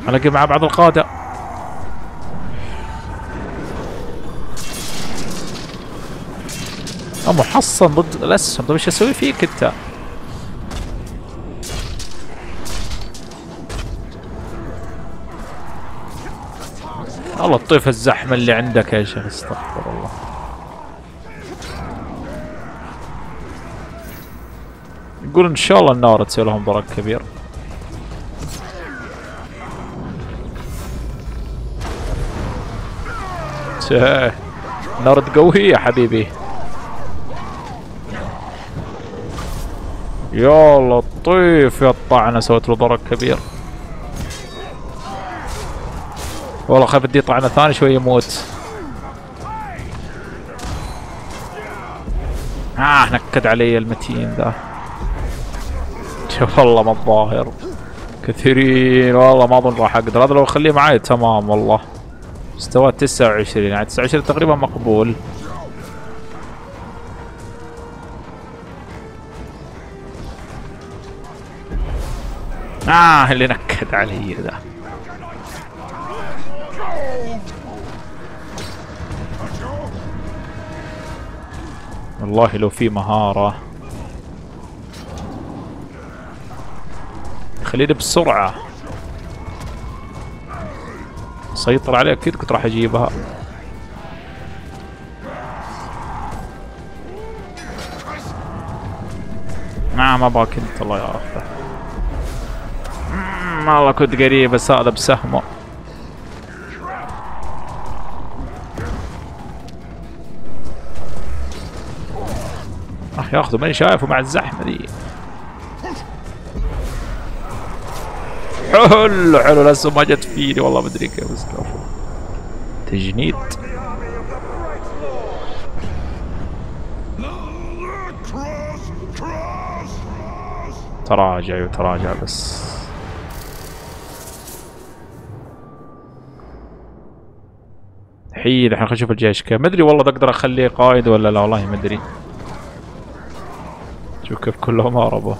الاقي مع بعض القادة محصن ضد الأسهم طيب إيش أسوي فيك أنت؟ والله الطيف الزحمة اللي عندك يا شيخ استغفر الله. يقول إن شاء الله النار تسوي لهم ضرر كبير نار تقوي يا حبيبي. يا لطيف يا الطعنة سويت له ضرر كبير والله خايف ادي طعنة ثاني شوي يموت. آه نكد علي المتين ذا. شوف والله ما الظاهر. كثيرين والله ما أظن راح أقدر. هذا لو أخليه معاي تمام والله. مستوى 29 يعني 29 تقريبا مقبول. آه اللي نكد علي ذا. والله لو في مهارة. خليني بسرعة. سيطر عليه أكيد كنت راح أجيبها. ما ما أبغاك أنت الله يعافيه مم، والله كنت قريب بس هذا بسهمه. ياخذه ماني شايفه مع الزحمة دي. حلو حلو الاسهم ما جت فيني والله ما أدري كيف بس كفو تجنيد! تراجع وتراجع بس. الحين خلينا نشوف الجيش كيف. ما أدري والله أقدر أخليه قائد ولا لا؟ والله ما أدري. شوف كيف كلهم هربوا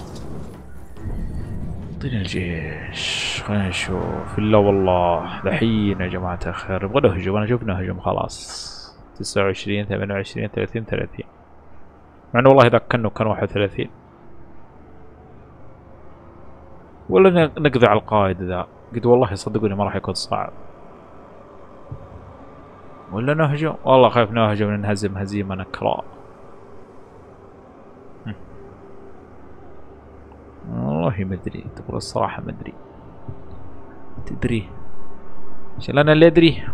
اعطينا الجيش. خلينا نشوف. لا والله. دحين يا جماعة الخير. نبغى نهجم أنا شوف نهجم خلاص. 29 28 30 30 مع إنه والله ذاك كانه كان 31 ولا ن- نقضي على القائد ذا. قد والله صدقوني ما راح يكون صعب. ولا نهجم؟ والله خايف نهجم. ننهزم هزيمة نكراء. والله ما أدري تقول الصراحة ما أدري. تدري؟ عشان أنا اللي أدري.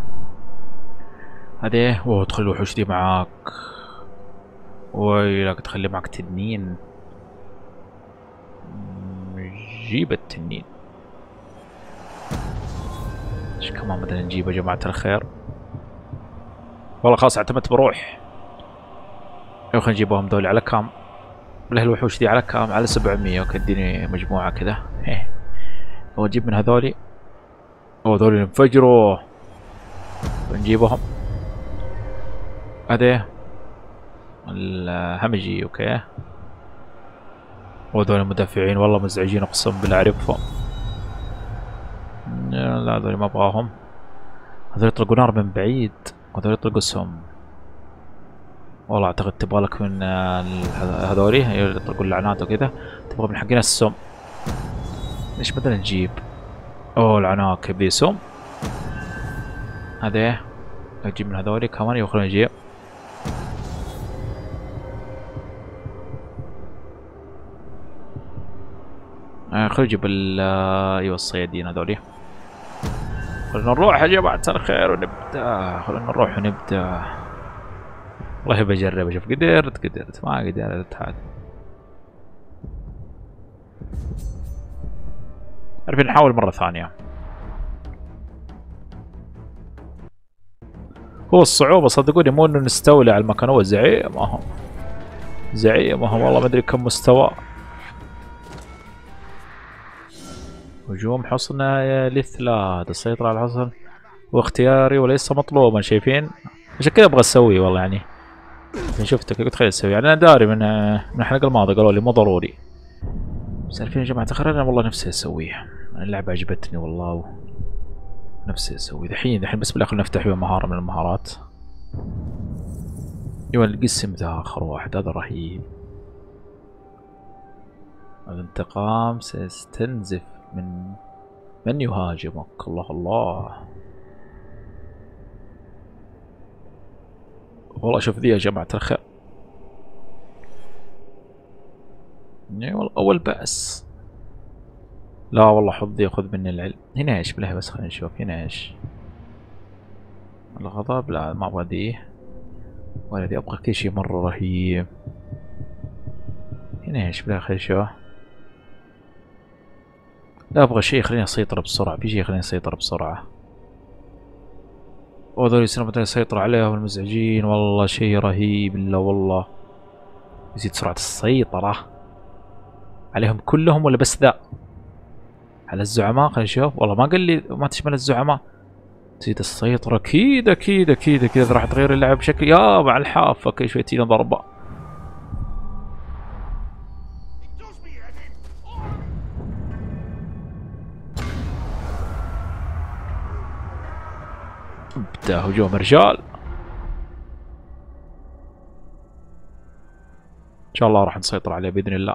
هذا إيه؟ أوه تخلي الوحوش دي معاك. ويلك تخلي معك تنين. جيب التنين. إيش كمان بدنا نجيب يا جماعة الخير؟ والله خلاص اعتمدت بروح. يلا خلينا نجيبهم دول على كام؟ له الوحوش دي على كام؟ على 700 أوكي اديني مجموعة كذا. هيه وأجيب من هذولي. اوه ذولي انفجروا. نجيبهم. هذا الهمجي. أوكي. وهذول المدافعين. والله مزعجين أقسم بالله. أعرفهم. لا هذول ما أبغاهم. هذول يطلقوا نار من بعيد. وهذول يطلقوا سم. والله أعتقد تبغى لك من آه، هذولي يطلقوا اللعنات وكذا. تبغى من حقين السم. ليش بدنا نجيب؟ أوه العناكب ذي سم هذا؟ أجيب من هذولي كمان يخلون نجيب. آه، خلينا نجيب ال آه، أيوه الصيادين هذولي. خلينا نروح يا جماعة الخير ونبدأ. خلينا نروح ونبدأ. والله بجرب أشوف قدرت قدرت ما قدرت هذا عارفين نحاول مرة ثانية. هو الصعوبة صدقوني مو إنه نستولي على المكان هو زعيم اهو زعيم اهو والله ما أدري كم مستوى. هجوم حصن لثلاث السيطرة على الحصن. واختياري وليس مطلوبا شايفين؟ عشان كذا أبغى أسويه والله يعني. شفتك قلت خليني أسوي يعني أنا داري من من الحلقة الماضية قالوا لي مو ضروري. سالفين يا جماعة الخير أنا والله نفسي أسويها. أنا اللعبة عجبتني والله. نفسي أسوي. دحين دحين بس بالاخر نفتح بها مهارة من المهارات. أيوه القسم ذا آخر واحد هذا رهيب. الانتقام سيستنزف من من يهاجمك. الله الله. والله شوف ذي يا جماعة الخير. يعني والله أول بأس. لا والله حظي ياخذ مني العلم. هنا إيش بالله بس خلينا نشوف. هنا إيش؟ الغضب؟ لا ما أبغى ذي. ولا ذي أبغى كل شيء مرة رهيب. هنا إيش بالله خلينا نشوف. لا أبغى شيء يخليني أسيطر بسرعة. في شيء يخليني أسيطر بسرعة. وهذول يصيرون مثلا يسيطر عليهم المزعجين. والله شيء رهيب. إلا والله. يزيد سرعة السيطرة. عليهم كلهم ولا بس ذا؟ على الزعماء. خلينا نشوف. والله ما قال لي ما تشمل الزعماء. تزيد السيطرة. أكيد أكيد أكيد أكيد راح تغير اللعب بشكل يا مع الحافة. كل شوي تجينا ضربة. ابدأ هجوم رجال. إن شاء الله راح نسيطر عليه بإذن الله.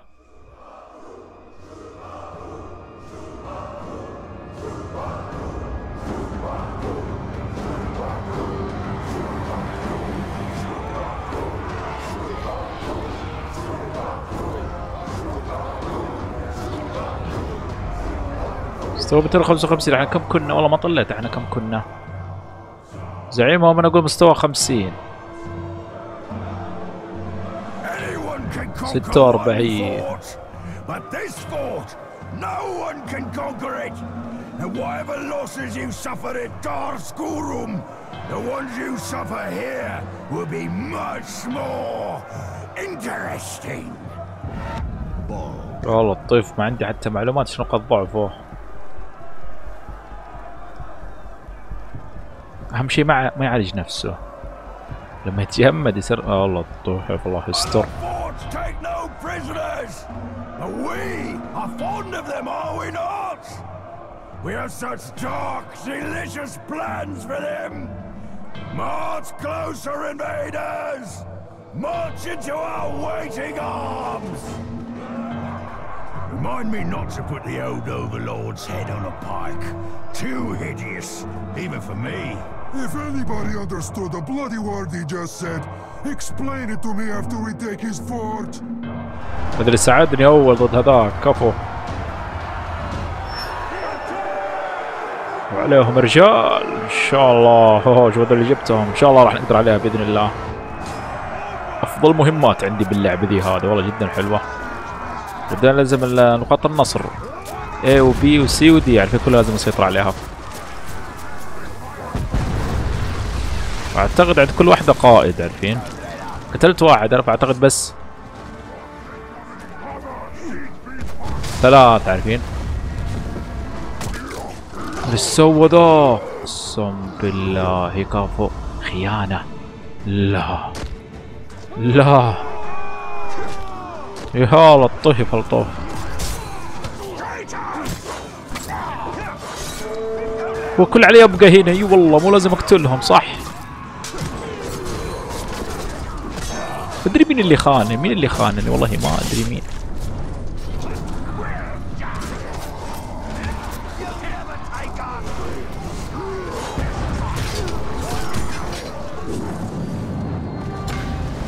مستوى 255 إحنا كم كنا؟ والله ما طلعت إحنا كم كنا. زعيمهم أنا أقول مستوى 50 46 والله الطيف ما عندي حتى معلومات شنو نقاط ضعفه. اهم شيء ما ما يعالج نفسه لما يتجمد يصير آه والله الطيف الله يستر Forts take no prisoners, but we are fond of them, are we not? We have such dark, delicious plans for them. March closer, invaders! March into our waiting arms! Remind me not to put the old overlord's head on a pike. Too hideous, even for me. If anybody understood the bloody word he just said, explain it to me after we take his fort. مدري ساعدني أول ضد هذاك. كفو. وعليهم رجال. إن شاء الله. هو هذا اللي جبتهم. إن شاء الله راح نقدر عليها بإذن الله. أفضل مهمات عندي باللعبه ذي هذه. والله جدا حلوة. بدنا لازم نقاط النصر. A و B و C و D. يعني في كلها لازم نسيطر عليها. أعتقد عند كل واحدة قائد عارفين؟ قتلت واحد أنا فاعتقد بس. ثلاث عارفين؟ إيش سوى ذا. قسم بالله كفو. خيانة. لا. لا. يا هلا الطهف الطوف. هو كل علي ابقى هنا. إي والله مو لازم أقتلهم صح؟ ادري مين اللي خانني مين اللي خانني؟ والله ما أدري مين.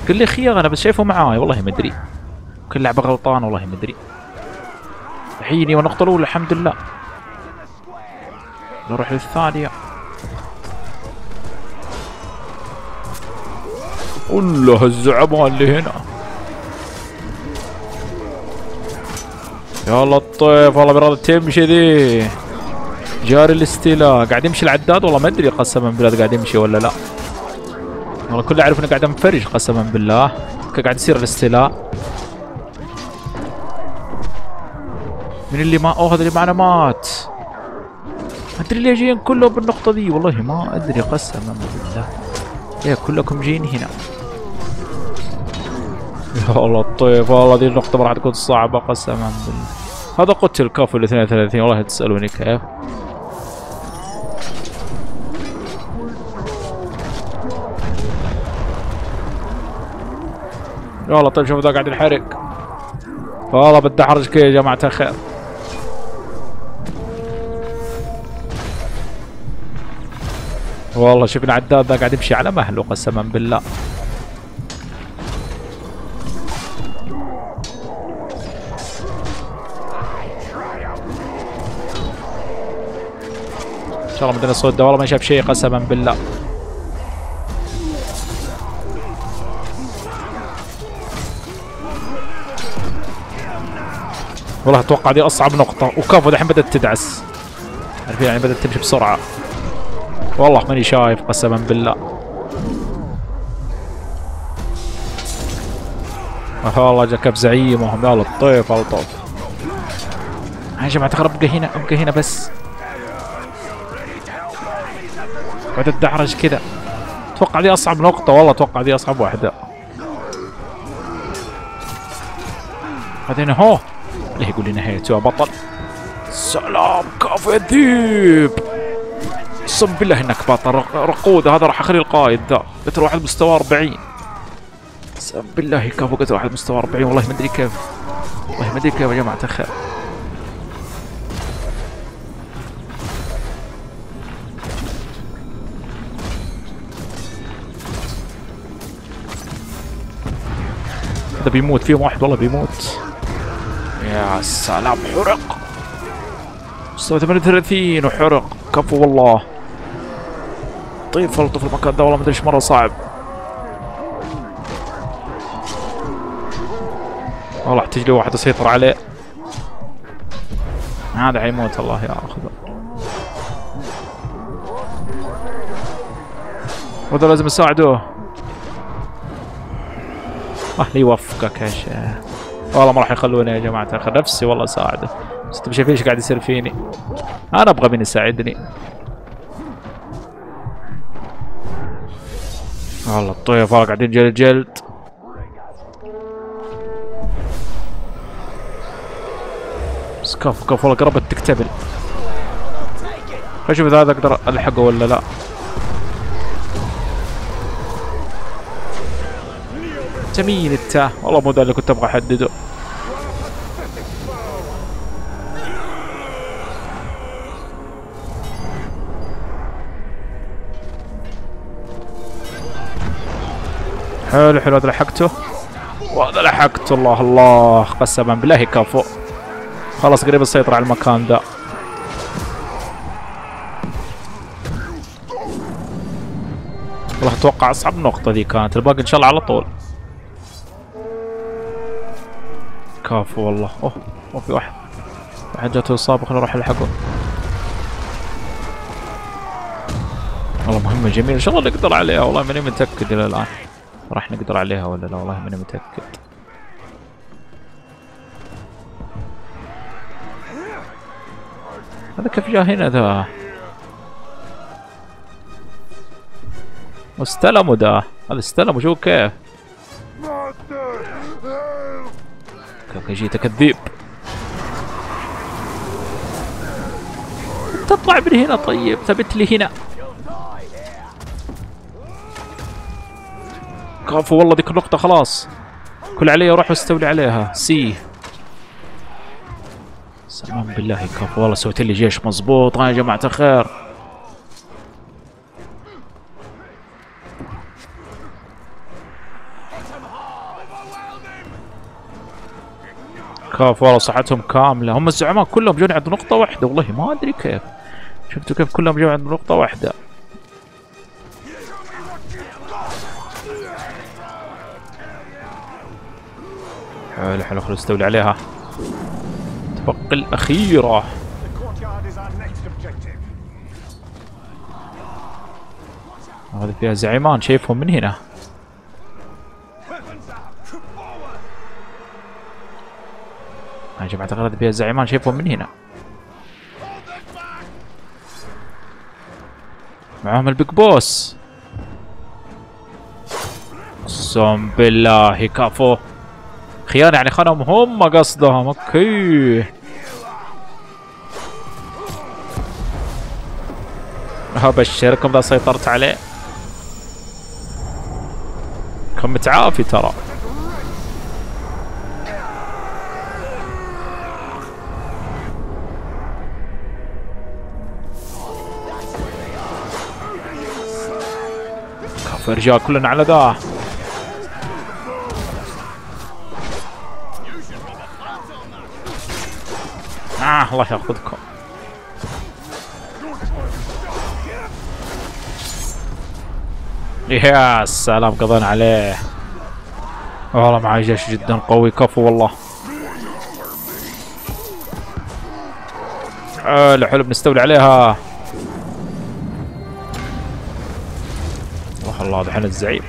قل لي خيار أنا بس شايفه معاي والله ما أدري. كل لعبة غلطان والله ما أدري. الحين والنقطه الأولى الحمد لله. نروح للثانية. الله الزعماء اللي هنا. يا لطيف والله براد تمشي ذي. جاري الاستيلاء. قاعد يمشي العداد؟ والله ما أدري قسما بالله قاعد يمشي ولا لا. والله كله عارف إنه قاعد انفرج قسما بالله. قاعد يصير الاستيلاء. من اللي ما أوه هذا اللي معنا مات. ما أدري ليه جايين كلهم بالنقطة ذي. والله ما أدري قسما بالله. يا كلكم جايين هنا. يا الله الطيف والله ذي النقطة راح تكون صعبة قسما بالله. هذا قتل كفو ال 32 والله تسألوني كيف؟ والله طيب شوفوا ذا قاعد ينحرق. والله بدي أحرج كذا يا جماعة الخير. والله شفنا عداد ذا قاعد يمشي على مهله قسما بالله. الله مدري الصوت ده والله ما شاف شيء قسما بالله. والله أتوقع دي أصعب نقطة. وكفو دحين بدأت تدعس. عارفين يعني بدأت تمشي بسرعة. والله ماني شايف قسما بالله. آه والله جا كف زعيمهم يا لطيف يا لطيف يا جماعة تخرب أبقى هنا أبقى هنا بس. قعدت اتدحرج كذا. أتوقع دي أصعب نقطة والله أتوقع دي أصعب واحدة. بعدين هو ليه يقول لي نهايته يا بطل؟ سلام كفو يا ذيب أقسم بالله إنك بطل رق- رقود هذا راح أخلي القائد ذا. قلت له واحد مستوى 40 أقسم بالله كفو قلت له واحد مستوى 40 والله ما أدري كيف. والله ما أدري كيف يا جماعة الخير. هذا بيموت فيهم واحد والله بيموت. يا سلام حرق. مستوى 38 وحرق. كفو والله. طيب فلطوا في المكان ده والله ما أدري إيش مرة صعب. والله أحتاج لي واحد أسيطر عليه. هذا حيموت الله ياخذه وهذا لازم اساعده الله يوفقك يا شيخ. والله ما راح يخلوني يا جماعة الخير نفسي والله اساعده بس أنتم شايفين إيش قاعد يصير فيني؟ أنا أبغى مين يساعدني. والله الطيف والله قاعدين جلد جلد. بس كفو كفو والله قربت تكتمل خلينا نشوف إذا هذا أقدر ألحقه ولا لا. مين انت؟ والله مو ذا اللي كنت أبغى أحدده. حلو حلو هذا لحقته. وهذا لحقته الله الله قسما بالله كفو خلاص قريب السيطرة على المكان ذا. والله أتوقع أصعب نقطة ذي كانت. الباقي إن شاء الله على طول. كفو والله. أوه أوه في واحد. واحد جاته إصابة خلينا نروح نلحقه. والله مهمة جميلة. ان شاء الله نقدر عليها؟ والله ماني متأكد إلى الآن. راح نقدر عليها ولا لا؟ والله ماني متأكد. هذا كيف جاء هنا ذا؟ واستلموا ذا. هذا استلموا شو كيف. كيف جيت كذيب تطلع من هنا طيب ثبت لي هنا. كفو والله ذيك النقطة خلاص. كل علي أروح واستولي عليها. سي سلام بالله كفو. والله سويت لي جيش مزبوط ها يا جماعة الخير. كفو والله صحتهم كاملة. هم الزعماء كلهم جوني عند نقطة واحدة. والله ما أدري كيف. شفتوا كيف كلهم جوني عند نقطة واحدة. حلو حلو خلونا نستولي عليها. تبقى objective. هذه فيها زعيمان شايفهم من هنا. يا جماعة غرد بها الزعيمان شايفهم من هنا. معهم البيك بوس. اقسم بالله كفو. خيانة يعني خانهم هم قصدهم أوكي. ابشركم إذا سيطرت عليه. كم متعافي ترى. رجال كلنا على ذا. آه الله يأخذكم. يا سلام قضينا عليه. والله معي جيش جدا قوي كفو والله. حلو حلو بنستولي عليها. الله الله الحين الزعيم.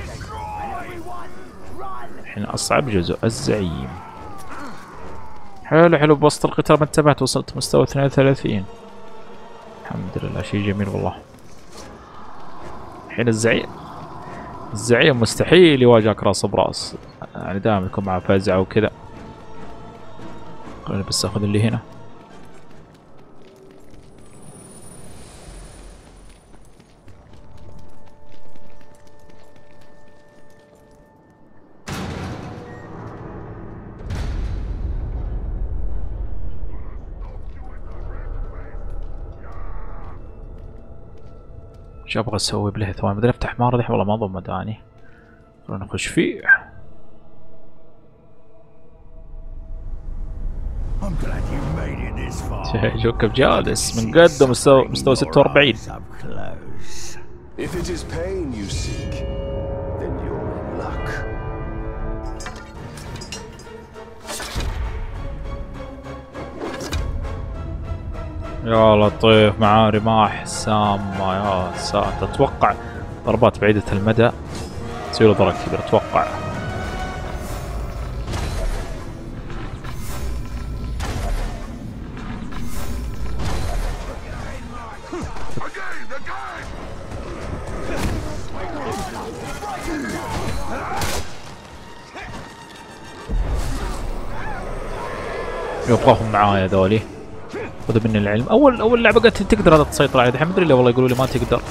الحين أصعب جزء الزعيم. حلو حلو. بوسط القتال ما انتبهت وصلت مستوى 32 الحمد لله شيء جميل والله. الحين الزعيم. الزعيم مستحيل يواجهك راس براس. يعني دائما يكون معه فزعة وكذا. خليني بس اخذ اللي هنا. إيش أبغى أسوي بله ثواني بدي أفتح ذي والله ما اظن مداني خلينا نخش فيه. [laughs] جوكب جالس من قد مستوى مستوى 46 Eyes up close. If it is pain you seek, then you're in luck. يا لطيف معاه رماح سامة يا ساتر. أتوقع ضربات بعيدة المدى. تسوي له ضرر كبير أتوقع. يبغاهم معايا ذولي. خذوا مني العلم. اول أول لعبة قلت تقدر هذا تسيطر عليه الحين مدري ليه والله يقولوا لي ما تقدر.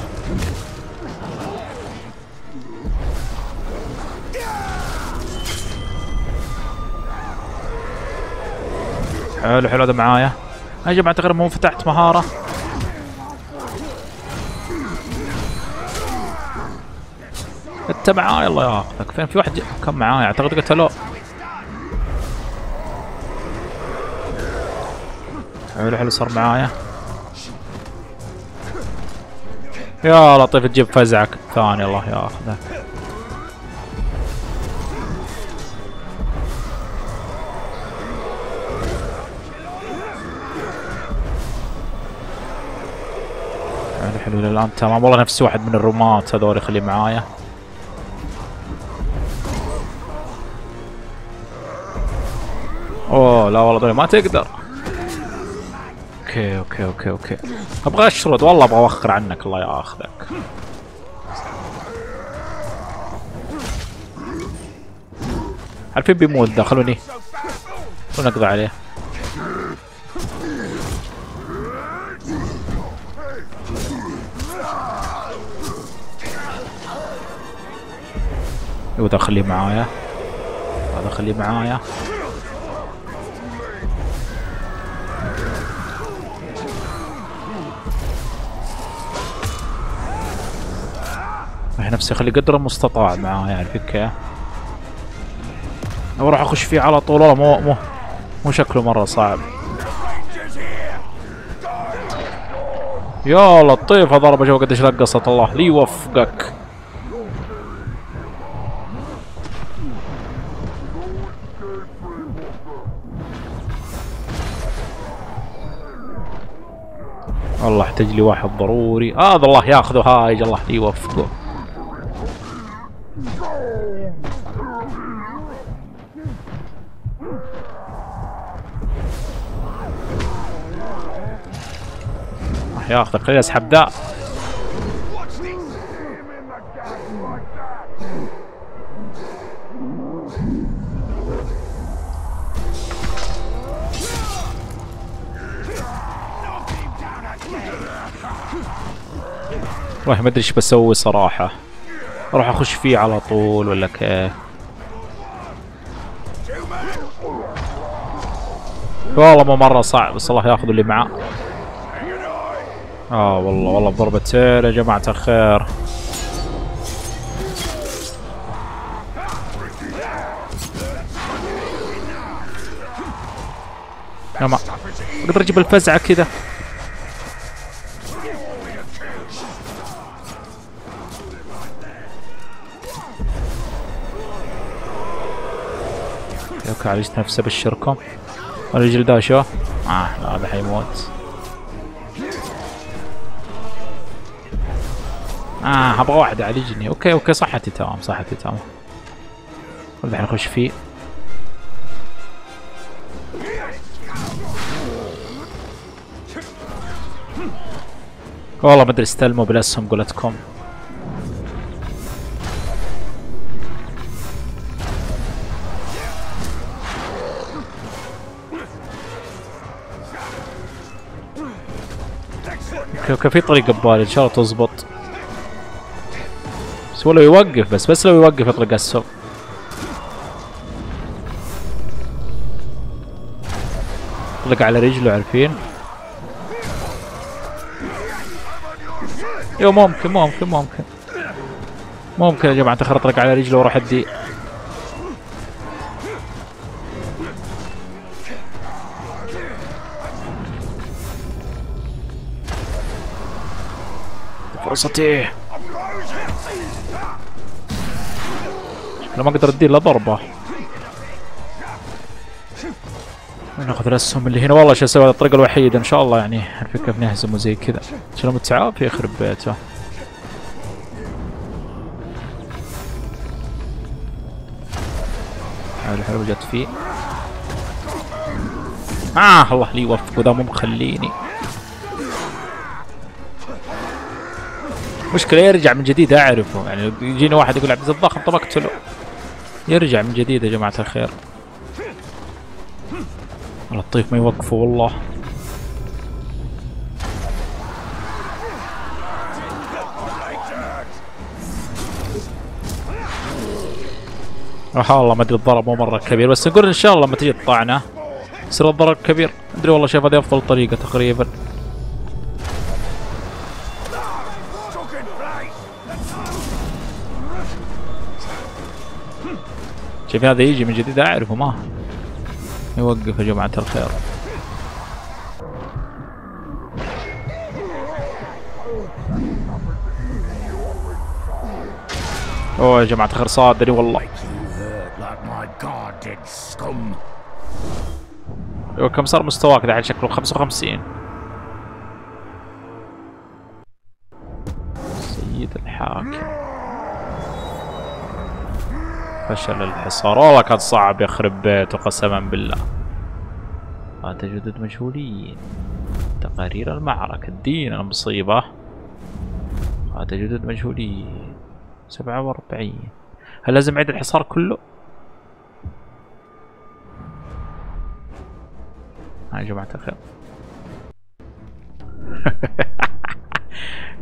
حلو حلو هذا معايا. يا جماعة تقريبا مو فتحت مهارة. انت معاي الله ياخذك فين في واحد كان معاي أعتقد قتلوه حلو حلو صار معايا. يا لطيف تجيب فزعك ثاني الله ياخذك حلو حلو الان تمام. والله نفس واحد من الرومات هذول خليه معايا. أوه لا والله ما تقدر. okay okay okay okay. أبغى أشرد. والله أبغى أوخر عنك. الله يأخذك. عارفين بيموت ذا خلوني خلوني اقضي عليه؟ أيوه ذا خليه معايا. هذا خليه معايا. نفسي اخلي قدر المستطاع معاه يعني فكه أو راح أخش فيه على طول والله مو مو مو شكله مرة صعب. يا لطيف ضربه شوف قديش رقصت الله. لي يوفقك والله احتاج لي واحد ضروري. هذا الله ياخذه هايج الله يوفقه الله ياخذه خليني أسحب ذا. والله ما أدري إيش بسوي صراحة. أروح أخش فيه على طول ولا كيف والله مو مرة صعب بس الله ياخذ اللي معاه آه والله والله بضربتين يا جماعة الخير. يا ما أقدر أجيب الفزعة كذا؟ عالجت نفسه بالشركم الرجل ده شو؟ آه لا هذا حيموت. آه أبغى واحد يعالجني okay okay صحتي تمام صحتي تمام. الحين نخش فيه. والله ما أدري استلموا بالاسهم قولتكم أوكي في طريقة ببالي إن شاء الله تزبط. بس هو لو يوقف بس بس لو يوقف يطلق السهم طلق على رجله عارفين؟ إيوه ممكن ممكن ممكن. ممكن يا جماعة تخر اطلق على رجله وأروح ادي فرصتي أنا ما أقدر أدي إلا ضربة. ناخذ الاسهم اللي هنا. والله شو أسوي؟ الطريقة الوحيدة إن شاء الله يعني. نعرف كيف نهزمه زي كذا. شنو متعاب يخرب بيته. حلو حلو جت فيه. آه الله لي يوفق وذا مو مخليني. مشكلة يرجع من جديد أعرفه. يعني يجيني واحد يقول عبد الضخم طب اقتله يرجع من جديد يا جماعة الخير. الطيف ما يوقفه والله. راح والله ما أدري الضرب مو مرة كبير بس نقول إن شاء الله لما تجي الطعنه يصير الضرب كبير. أدري والله شايف هذه أفضل طريقة تقريبا. شايف هذا يجي من جديد أعرفه ما يوقف يا جماعة الخير. أوه يا جماعة الخير صادري والله. كم صار مستواك دحين شكله؟ 55 سيد الحاكم. فشل الحصار. والله كان صعب يخرب بيته قسما بالله. هذا جدد مجهولين تقارير المعركة الدين المصيبة. هذا جدد مجهولين سبعة وأربعين. هل لازم اعيد الحصار كله؟ ها يا جماعة الخير. [laughs]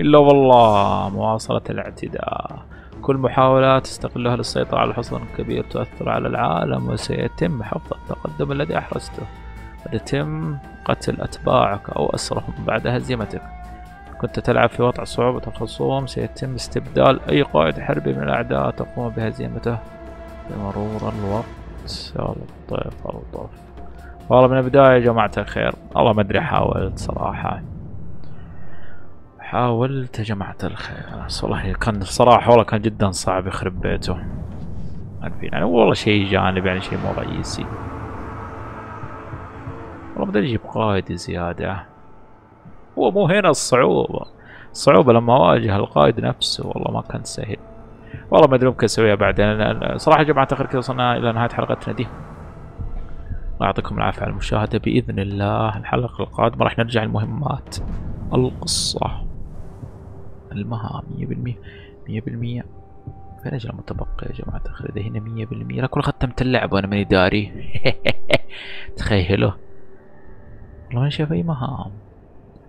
إلا والله مواصلة الاعتداء. كل محاولات تستغلها للسيطرة على حصن كبير تؤثر على العالم وسيتم حفظ التقدم الذي أحرزته. ويتم قتل أتباعك أو أسرهم بعد هزيمتك. كنت تلعب في وضع صعوبة الخصوم سيتم استبدال أي قائد حربي من الأعداء تقوم بهزيمته. بمرور الوقت والله من البداية يا جماعة الخير. والله ما أدري حاولت صراحة. حاولت يا جماعة الخير. والله كان صراحة والله كان جدا صعب يخرب بيته. عارفين يعني والله شيء جانبي يعني شيء مو رئيسي. والله بدي أجيب قائد زيادة. هو مو هنا الصعوبة. الصعوبة لما أواجه القائد نفسه والله ما كان سهل. والله ما أدري ممكن أسويها بعدين صراحة يا جماعة الخير كذا وصلنا إلى نهاية حلقتنا دي. الله يعطيكم العافية على المشاهدة. بإذن الله الحلقة القادمة راح نرجع المهمات القصة. المهام مية بالمية مية بالمية. فين أجل المتبقى يا جماعة تخيل هنا مية بالمية. لكن ختمت اللعب وأنا ماني داري. [laughs] تخيلوا. والله ما شايف أي مهام.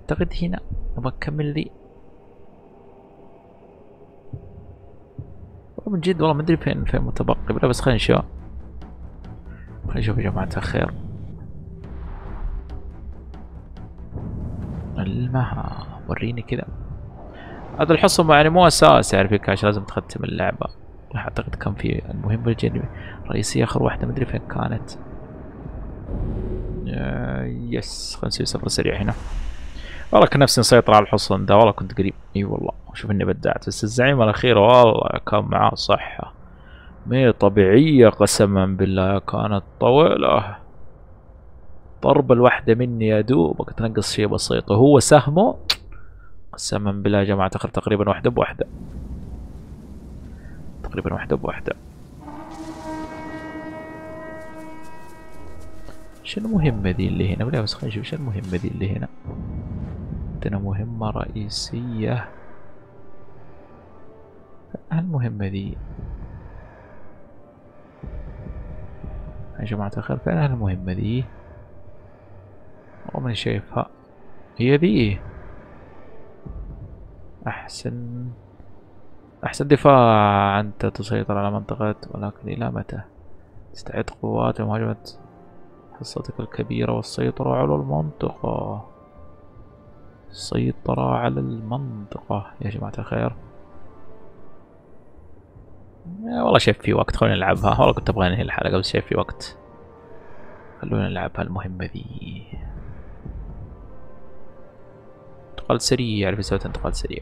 أعتقد هنا بكمل لي. ذي من جد والله ما أدري فين فين متبقي. بس خلينا نشوف. خلينا نشوف يا جماعة الخير المهام. وريني كذا. هذا الحصن يعني مو أساس يعني فيك عشان لازم تختم اللعبة. أعتقد كان في المهمة الجانبية الرئيسية آخر واحدة مدري فين كانت. آه، يس خلينا نسوي سفر سريع هنا. والله كان نفسي نسيطر على الحصن ده والله كنت قريب. إي والله شوف إني بدعت. بس الزعيمة الأخيرة والله كان معاه صحة. مي طبيعية قسما بالله كانت طويلة. ضرب الواحدة مني يا دوبك تنقص شيء بسيط. وهو سهمه قسما بالله يا جماعة تخر تقريبا واحدة بواحدة تقريبا واحدة بواحدة شنو المهمة ذي اللي هنا؟ ولا بس خلينا نشوف شنو المهمة ذي اللي هنا؟ عندنا مهمة رئيسية المهمة ذي يا جماعة الخير فين المهمة ذي؟ ومن شايفها هي ذي أحسن. أحسن دفاع. أنت تسيطر على منطقة ولكن إلى متى؟ تستعد قوات لمهاجمة حصتك الكبيرة والسيطرة على المنطقة. السيطرة على المنطقة. يا جماعة الخير. والله شايف في وقت. خلونا نلعبها. والله كنت أبغى أنهي الحلقة بس شايف في وقت. خلونا نلعبها المهمة ذي. انتقال سريع عرفت سويت انتقال سريع.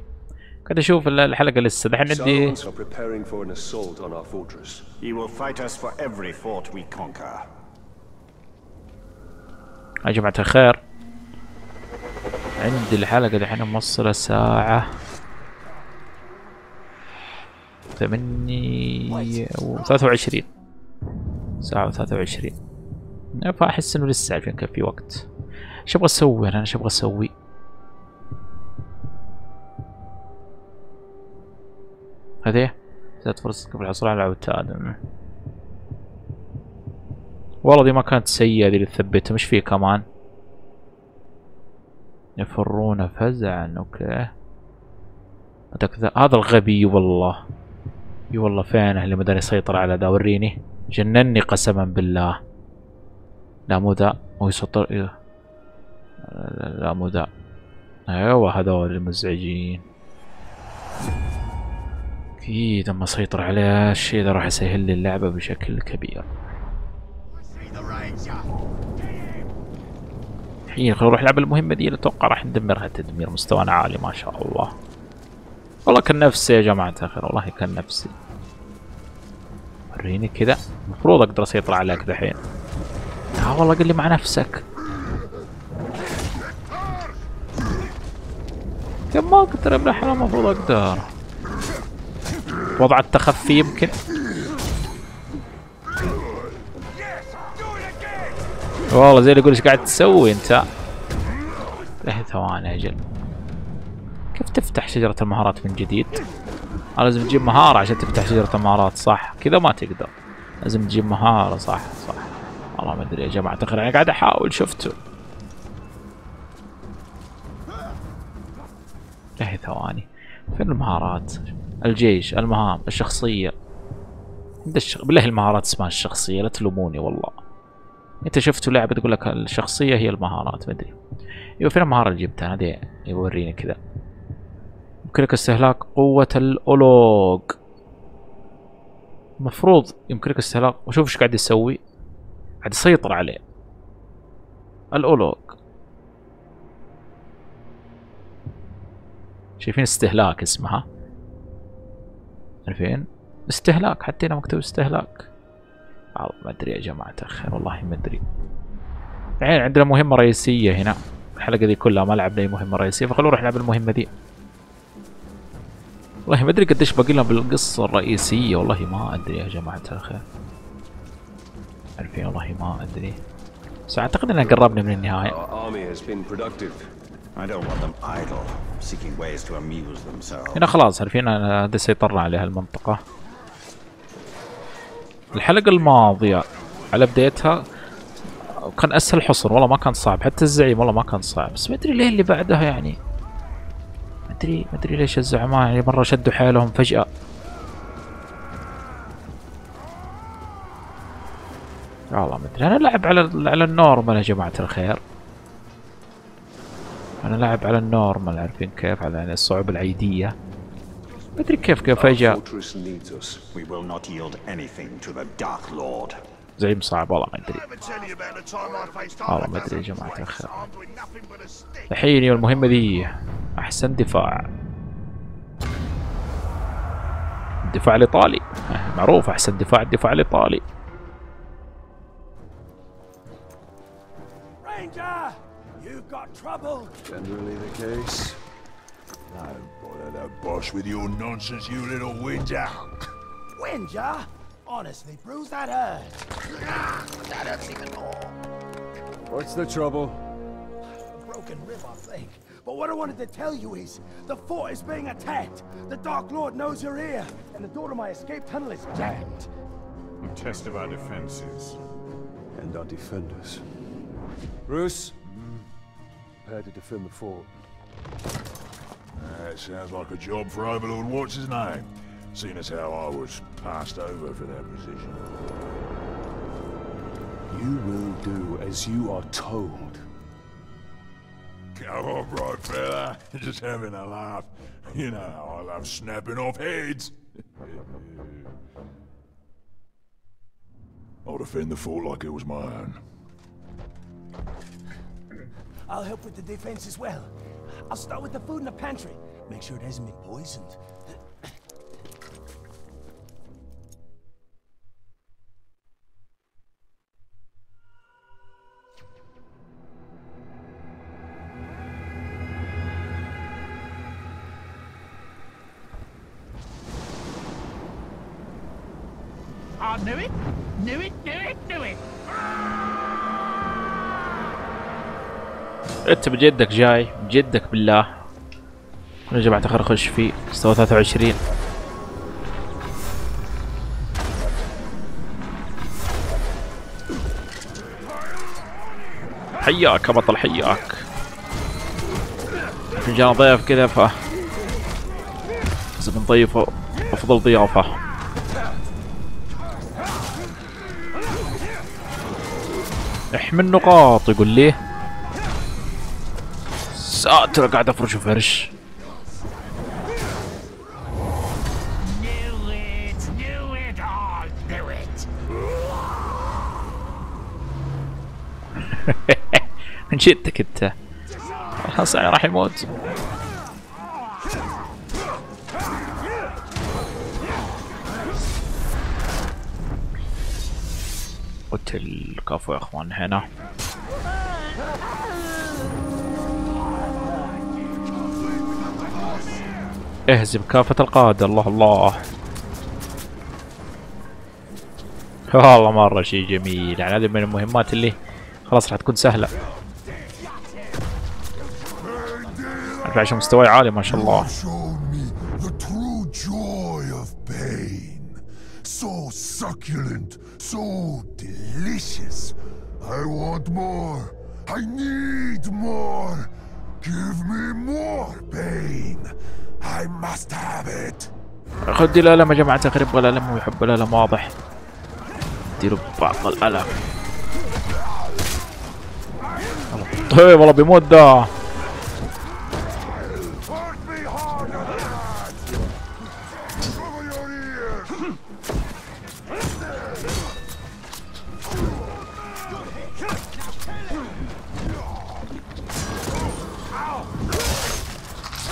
قاعد أشوف الحلقة لسه. دحين عندي. يا جماعة الخير. عندي الحلقة دحين موصلة ساعة. ثمانية وثلاثة وعشرين. ساعة وثلاثة وعشرين. فأحس إنه لسه عارفين كان في وقت. إيش أبغى أسوي أنا؟ إيش أبغى أسوي؟ هذه؟ زاد فرصتك الحصول على العتاد والله دي ما كانت سيئة دي اللي تثبتها. مش فيه كمان؟ يفرون فزعا أوكي. هذا الغبي والله. إي والله فينه اللي مداني يسيطر على ذا. وريني. جنني قسما بالله. لا مو ذا. هو يسطر إيه. لا مو ذا. أيوه هذول المزعجين. أكيد أما اسيطر على الشيء ذا راح يسهل لي اللعبة بشكل كبير. الحين خلينا نروح نلعب المهمة دي أتوقع راح ندمرها تدمير مستوانا عالي ما شاء الله. والله كان نفسي يا جماعة الخير والله كان نفسي. وريني كذا المفروض أقدر أسيطر عليك دحين. ها والله قل لي مع نفسك. كم ما أقدر ابن الحلال المفروض أقدر. وضع التخفي يمكن. والله زي اللي يقول إيش قاعد تسوي أنت؟ له ثواني أجل. كيف تفتح شجرة المهارات من جديد؟ لازم تجيب مهارة عشان تفتح شجرة المهارات صح؟ كذا ما تقدر. لازم تجيب مهارة صح صح. والله ما أدري يا جماعة تخيل أنا قاعد أحاول شفتوا. له ثواني. فين المهارات؟ الجيش المهام الشخصية. الشخ... بالله المهارات اسمها الشخصية لا تلوموني والله. انت شفتوا لعبة تقول لك الشخصية هي المهارات ما أدري. أيوه فين المهارة اللي جبتها؟ هذه يوريني كذا. يمكنك استهلاك قوة الأولوج. المفروض يمكنك استهلاك. وشوف إيش قاعد يسوي. قاعد يسيطر عليه. الأولوج. شايفين استهلاك اسمها؟ عارفين؟ استهلاك حتى هنا مكتوب استهلاك. ما أدري يا جماعة الخير والله ما أدري. الحين عندنا مهمة رئيسية هنا. الحلقة دي كلها ما لعبنا أي مهمة رئيسية فخلونا نروح نلعب المهمة دي. والله ما أدري قديش باقي لنا بالقصة الرئيسية والله ما أدري يا جماعة الخير عارفين؟ والله ما أدري. بس أعتقد اننا قربنا من النهاية. هنا خلاص عارفين هذا سيطرنا على هالمنطقة. الحلقة الماضية على بدايتها كان أسهل حصر والله ما كان صعب حتى الزعيم والله ما كان صعب بس ما أدري ليه اللي بعدها يعني. ما أدري ما أدري ليش الزعماء يعني مرة شدوا حيلهم فجأة. والله ما أدري أنا لعب على على النورمال يا جماعة الخير. أنا لعب على النورمال عارفين كيف؟ على يعني الصعوبة العيدية. ما أدري كيف كيف Lord. زعيم صعب والله ما أدري. والله ما أدري يا جماعة الخير. الحين والمهمه ذي أحسن دفاع. الدفاع الإيطالي. معروف أحسن دفاع الدفاع الإيطالي. Trouble! Generally the case. No bother the boss with your nonsense, you little whinger. Winger? Honestly, Bruce, that hurt. That hurts even more. What's the trouble? A broken rib, I think. But what I wanted to tell you is, the fort is being attacked. The Dark Lord knows you're here, and the door to my escape tunnel is jammed. Test of our defenses. And our defenders. Bruce? Prepare to defend the fort. That sounds like a job for Overlord What's his name, seeing as how I was passed over for that position. You will do as you are told. Come on, bright fella. [laughs] Just having a laugh. You know how I love snapping off heads. [laughs] I'll defend the fort like it was my own. I'll help with the defense as well. I'll start with the food in the pantry. Make sure it hasn't been poisoned. انت بجدك جاي. بجدك بالله. يا جماعة خير أخش فيه مستوى 23 حياك يا بطل حياك. عشان جانا ضيف كذا ف لازم نضيفه أفضل ضيافة. احمي النقاط يقول لي. ساتر قاعد أفرش فرش. [laughs] من جدك أنت؟ خلاص راح يموت. قتل كفو يا أخوان هنا. اهزم كافة القادة الله الله والله مرة شيء جميل يعني هذه من المهمات اللي خلاص راح تكون سهلة أعرف عشان مستواي عالي ما شاء الله. So succulent, so delicious. I want more. I need more. Give me more pain. I must have it. خذ الألم يا جماعة الخير يبغى الألم ويحب الألم واضح. اديله بعض الألم. طيب والله بيموت ده.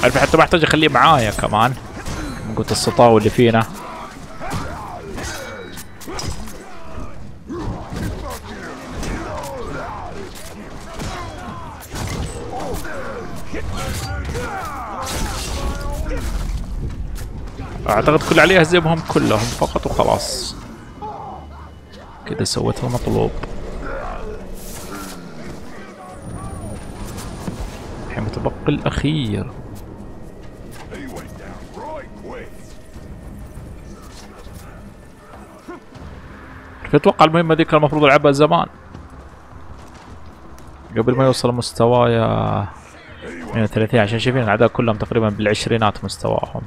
عارف حتى ما أحتاج أخليه معايا كمان. من قوة السطاوة اللي فينا. أعتقد كل عليه أهزمهم كلهم فقط وخلاص. كذا سويت المطلوب الحين متبقي الأخير. أتوقع المهمة ذيك المفروض العبها زمان. قبل ما يوصل مستوايا 130 عشان شايفين الأعداء كلهم تقريبا بالعشرينات مستواهم.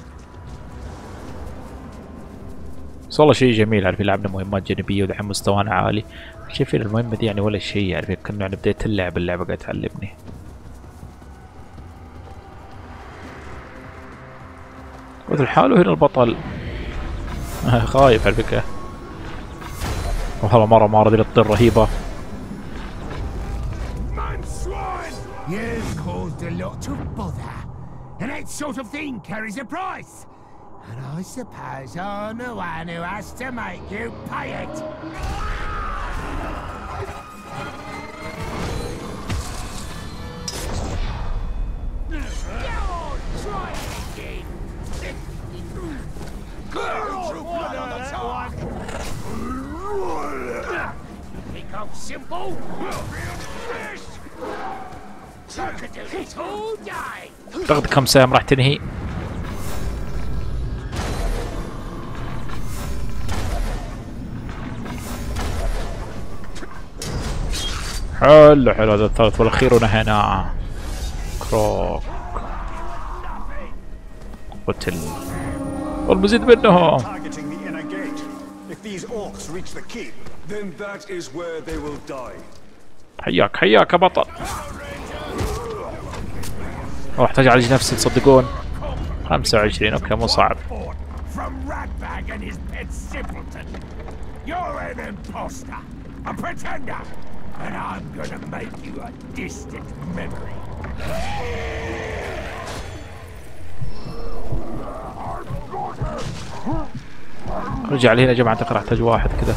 بس والله شيء جميل عارفين لعبنا مهمات جانبية ودحين مستوانا عالي. شايفين المهمة دي يعني ولا شيء عارفين كنا يعني بديت اللعب اللعبة قاعد تعلمني. مثل حاله هنا البطل. [laughs] خايف على فكرة. والله مره مره دي الطير رهيبه You've caused a lot of bother, and that sort of thing carries a price. And I suppose I'm the one who has to make you pay it. Think I'm simple? So I اعتقد كم سهم راح تنهي. حلو حلو هذا الثالث والأخير ونهينا. كروك. قتل والمزيد منهم. If these orcs reach the keep, Then that is where they will die. حياك حياك يا بطل راح احتاج اعالج نفسي تصدقون 25 اوكي مو صعب Fort from Ratbag and his pet simpleton. You're an imposter, a pretender, and I'm gonna make you a distant memory. رجع لي هنا يا جماعة اعتقد راح احتاج واحد كذا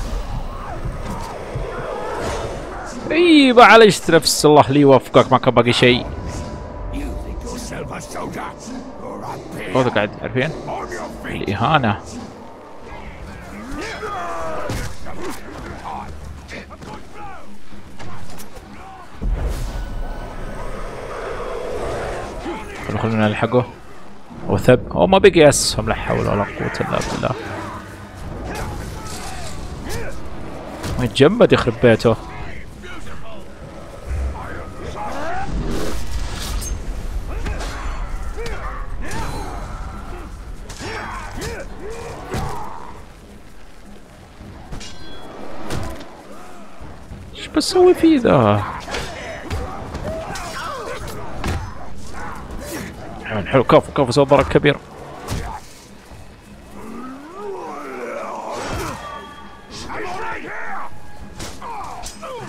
اي ما عالجت نفس الله لي يوفقك ما كان باقي شيء. هذا قاعد عارفين. الإهانة. خلونا نلحقه. وثب هو ما بقي أسهم لا حول ولا قوة إلا بالله. متجمد يخرب بيته إيش بسوي فيه ذا؟ حلو حلو كفو كفو سوى ضرر كبير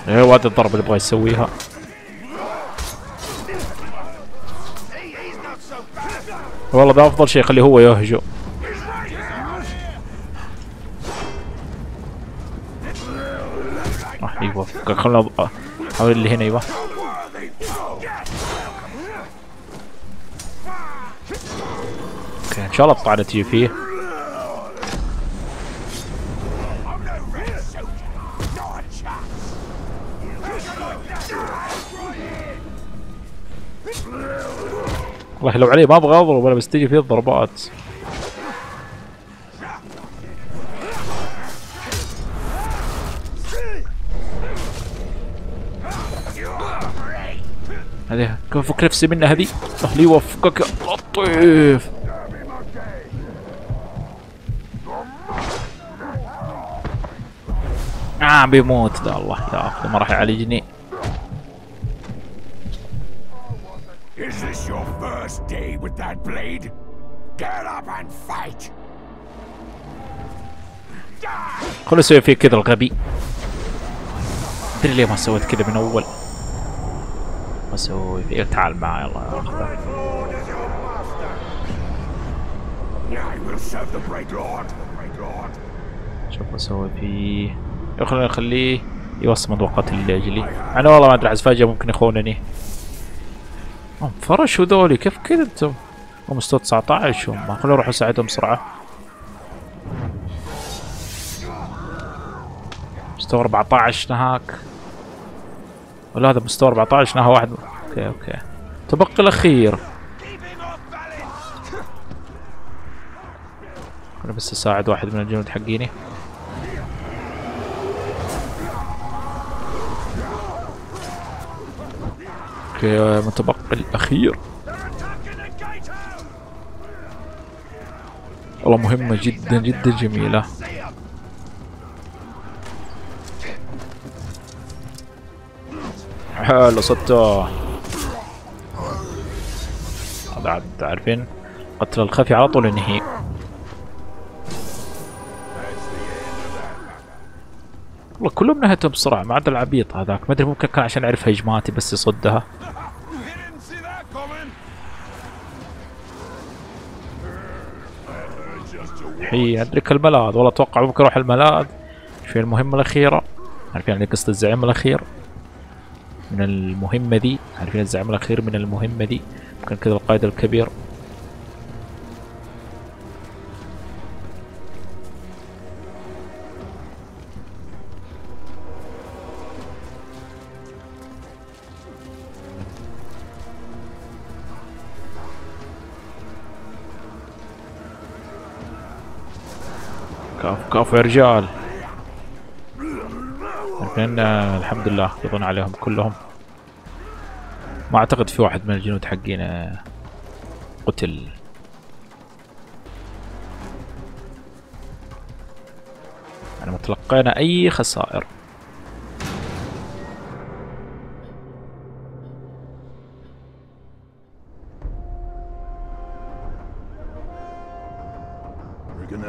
إيه واد الضرب اللي يبغى يسويها. والله ده أفضل شيء خليه هو يهجو. راح يوفقك خلنا أض- احاول اللي هنا إيوه. أوكي إن شاء الله الطعنة تجي فيه. والله لو عليه ما أبغى أضرب بس تجي فيه الضربات. هذه كيف افك نفسي منها هذه الله لي يوفقك يا لطيف. آه بيموت. ذا الله ياخذه ما راح يعالجني. Is this your first day with that blade? Get up and fight! خلنا نسوي فيه كذا الغبي ادري ليه ما سويت كذا من أول ما أسوي فيه تعال معي الله Lord. شوف أسوي فيه خلينا نخليه يوصل وقت اللي اجلي أنا والله ما أدري فجاه ممكن يخونني هم فرشوا ذولي. كيف كذا أنتم؟ هم مستوى 19 هم. خلينا نروح نساعدهم بسرعة. مستوى 14 نهاك. ولا هذا مستوى 14 نهى واحد. okay okay. تبقى الأخير. أنا بس أساعد واحد من الجنود حقيني. okay متبقى الأخير. والله مهمة جدا جدا جميلة. حلو صدته بعد عارفين قتل الخفي على طول ينهي. والله كلهم نهتهم بسرعة ما عدا العبيط هذاك. ما أدري ممكن كان عشان يعرف هجماتي بس يصدها. حي ادرك الملاذ. والله أتوقع ممكن أروح الملاذ. في المهمة الأخيرة. عارفين يعني قصة الزعيم الأخير؟ من المهمة دي عارفين الزعيم الأخير من المهمة دي ممكن كذا القائد الكبير. كاف كاف يا رجال. عارفين آه، الحمد لله يقضون عليهم كلهم. ما أعتقد في واحد من الجنود حقين آه، قتل. يعني ما تلقينا أي خسائر.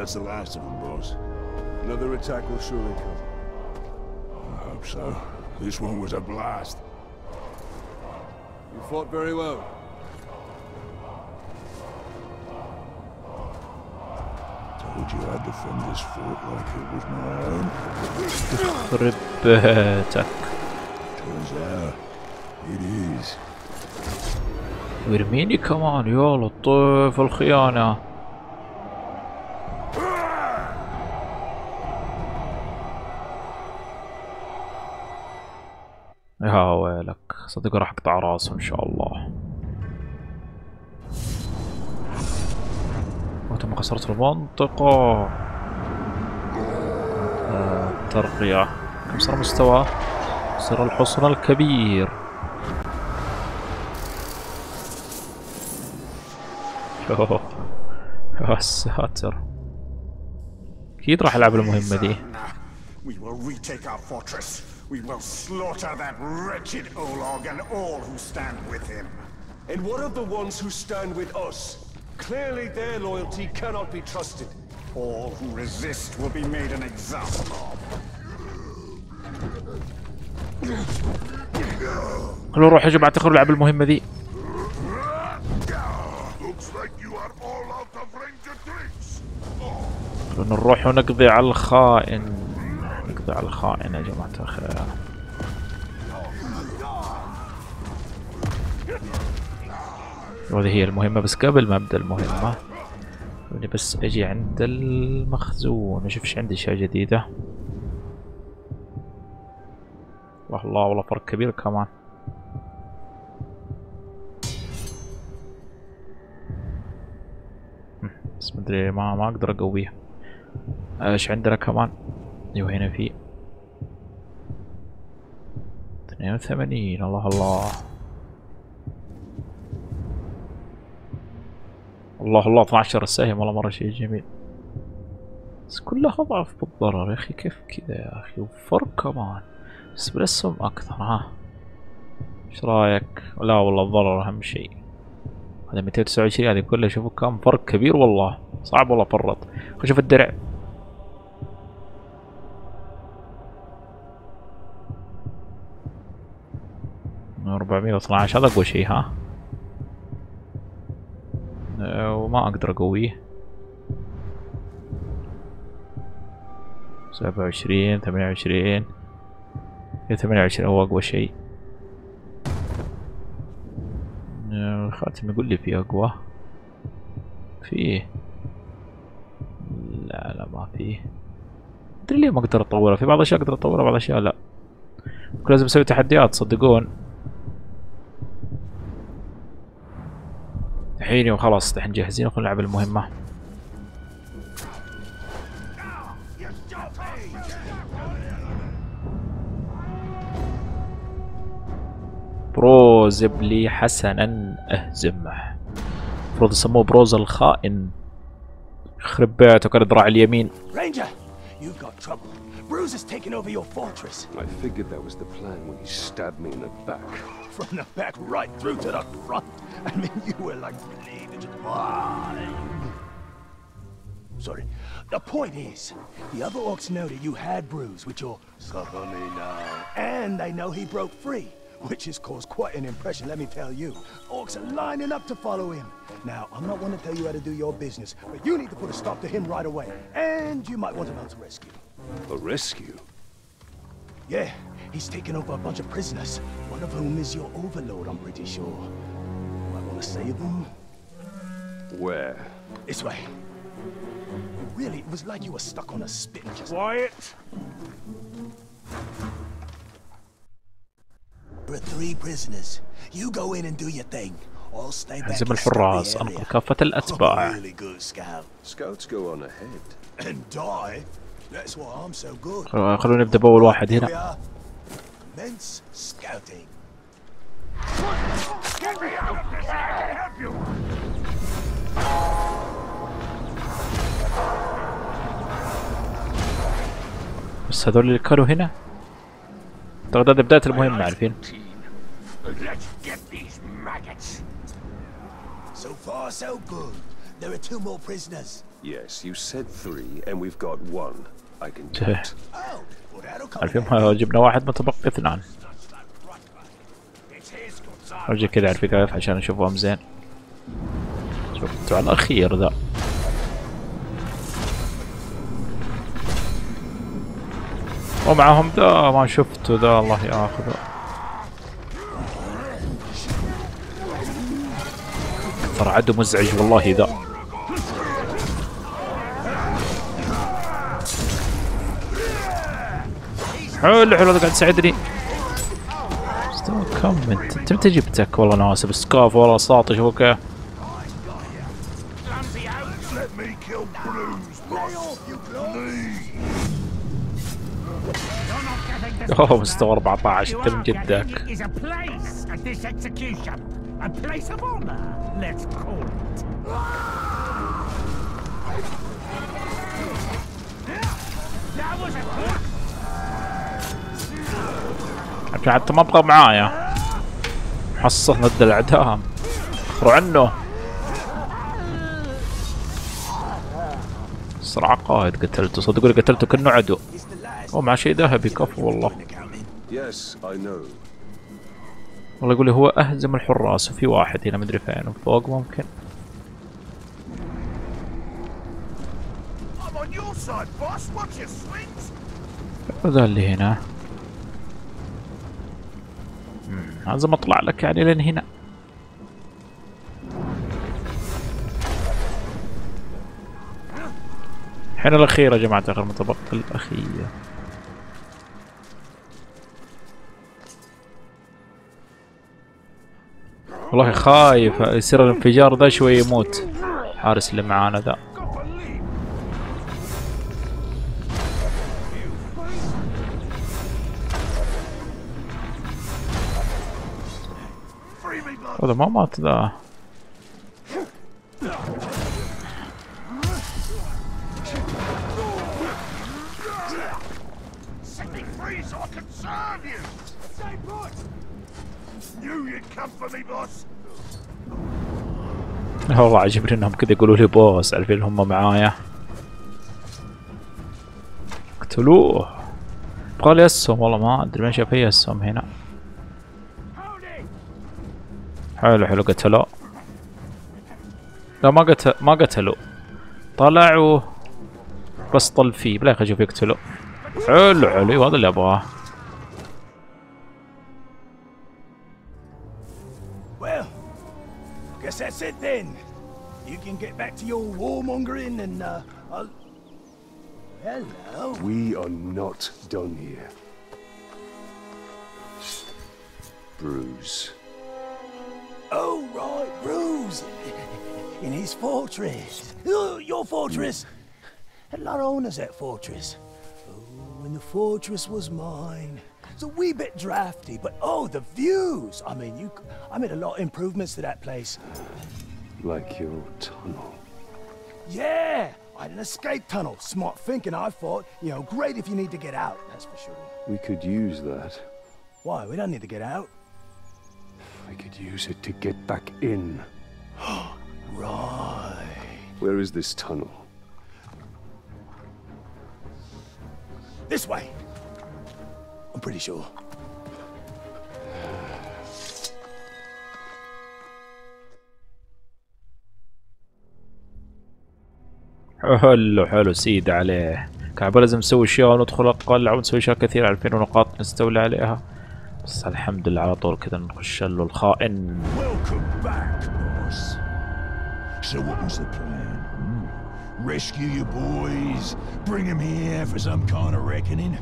that's the last of them, boss. Another attack will surely come. I hope so. This one was a blast. You fought very well. Told you I'd defend this fort like it was my own. خرب بيتك Turns out, it is. ويرميني كمان يا لطيف الخيانة صدق راح أقطع راسه إن شاء الله. وتم خسارة المنطقة. آه، ترقية كم صار مستوى؟ صار الحصن الكبير. أوه. يا ساتر. أكيد راح ألعب المهمة دي. We will slaughter that wretched Olog and all who stand with him. And what of the ones who stand with us? Clearly their loyalty cannot be trusted. All who resist will be made an example of. خلونا نروح يا جماعة تخروا نلعب المهمة drinks. خلونا نروح ونقضي على الخائن على الخائن يا جماعة الخير. وهذه هي المهمة بس قبل ما أبدأ المهمة خلوني بس أجي عند المخزون أشوف إيش عندي أشياء جديدة. الله الله والله فرق كبير كمان. بس مدري ما ما أقدر اقويه إيش عندنا كمان؟ أيوه هنا في 82 الله الله. الله الله 12 سهم والله مرة شيء جميل. بس كلها اضعف بالضرر يا أخي. كيف كذا يا أخي؟ وفرق كمان. بس بالاسهم أكثر ها. إيش رأيك؟ لا والله الضرر أهم شيء. هذا 229 هذه كلها. شوفوا كم فرق كبير والله. صعب والله فرط. خل شوف الدرع. أربعمية واثناعش هذا أقوى شيء ها؟ أه، وما أقدر أقويه. سبعة وعشرين ثمانية وعشرين. ثمانية وعشرين هو أقوى شيء. أه، الخاتم يقول لي فيه أقوى. فيه لا لا ما فيه مدري ليه ما أقدر اطورها في بعض الأشياء أقدر اطورها بعض الأشياء لا. لازم أسوي تحديات تصدقون الحين وخلاص الحين جاهزين خلينا نلعب المهمة. بروز لي حسنا اهزمه المفروض يسموه بروز الخائن. يخرب بيتك الذراع اليمين. Ranger, you've got trouble. Bruce is taking over your fortress. I figured that was the plan when he stabbed me in the back. [laughs] From the back right through to the front. I mean, you were like bleeding. just- Sorry. The point is, the other orcs know that you had Bruce with your suffer me now. And they know he broke free, which has caused quite an impression, let me tell you. Orcs are lining up to follow him. Now, I'm not one to tell you how to do your business, but you need to put a stop to him right away. And you might want to mount a rescue. A rescue? Yeah, he's taken over a bunch of prisoners, one of whom is your overlord, I'm pretty sure. Might want to save them? Where? This way. Really, it was like you were stuck on a spit and just... Quiet. There are three prisoners. You go in and do your thing. I'll stay back حزم and الحراس scout the انقذ area. كافة الأتباع Really good scout. Scouts go on ahead. And die? That's why I'm so good. خلونا نبدأ بأول واحد هنا! بس هذول اللي كانوا هنا اعتقد هذا بداية المهمة عارفين. So far, so good. There are two more prisoners. Yes, you said three, and we've got one. عارفين جبنا واحد متبقي اثنان. أرجع كذا عارف كيف عشان اشوفهم زين. شفت على الأخير ذا. ومعهم ذا ما شفته ذا الله ياخذه. ترى عدو مزعج والله ذا. حلو حلو قاعد تساعدني كم انت متى جبتك والله أنا آسف. سكاف والله ساطي شوكه أوه مستوى 14 انت من جدك. That was a حتى ما أبغى معايا. حصة ضد الإعدام. اخروا عنه. صراع قائد. قتلته. صدقوا لي قتلته كأنه عدو. هو مع شيء ذهبي. كفو والله. والله يقول لي هو أهزم الحراس وفي واحد هنا. مدري فين. فوق ممكن. I'm on your side, boss. Watch your swings. ذا اللي هنا. لازم اطلع لك يعني لين هنا. الحين الأخير يا جماعة آخر المتبقي الأخير والله خايف يصير الانفجار ذا شوي يموت. حارس اللي معانا ذا. You'd come for me, boss. والله عجبني إنهم كذا يقولوا لي بوس عارفين هم معايا اقتلوه لي أسهم والله ما أدري ما شاف أي أسهم هنا. حلو حلو قتلوه لا ما قتل ما قتلوا طلعوا بس طل فيه بلا أشوف يقتلوا حلو حلو هذا اللي ابغاه Well, guess that's it then. You can get back to your warmongering and, uh, I'll... Hello. We are not done here. Bruce. Oh, right, Bruce. In his fortress. Oh, your fortress. Had a lot of owners that fortress. Oh, and the fortress was mine. It's a wee bit drafty, but oh, the views. I mean, you. I made a lot of improvements to that place. Like your tunnel. Yeah, I had an escape tunnel. Smart thinking, I thought. You know, great if you need to get out, that's for sure. We could use that. Why? We don't need to get out. I could use it to get back in. [gasps] Right. Where is this tunnel? This way. I'm pretty sure. حلو حلو سيد عليه كعبة لازم نسوي اشياء وندخل أقل أو نسوي أشياء كثيرة 2000 نقاط نستولي عليها بس الحمد لله على طول كذا نخش له الخائن Welcome back, boss. So what was the plan? hmm? Rescue your boys, bring them here for some kind of reckoning?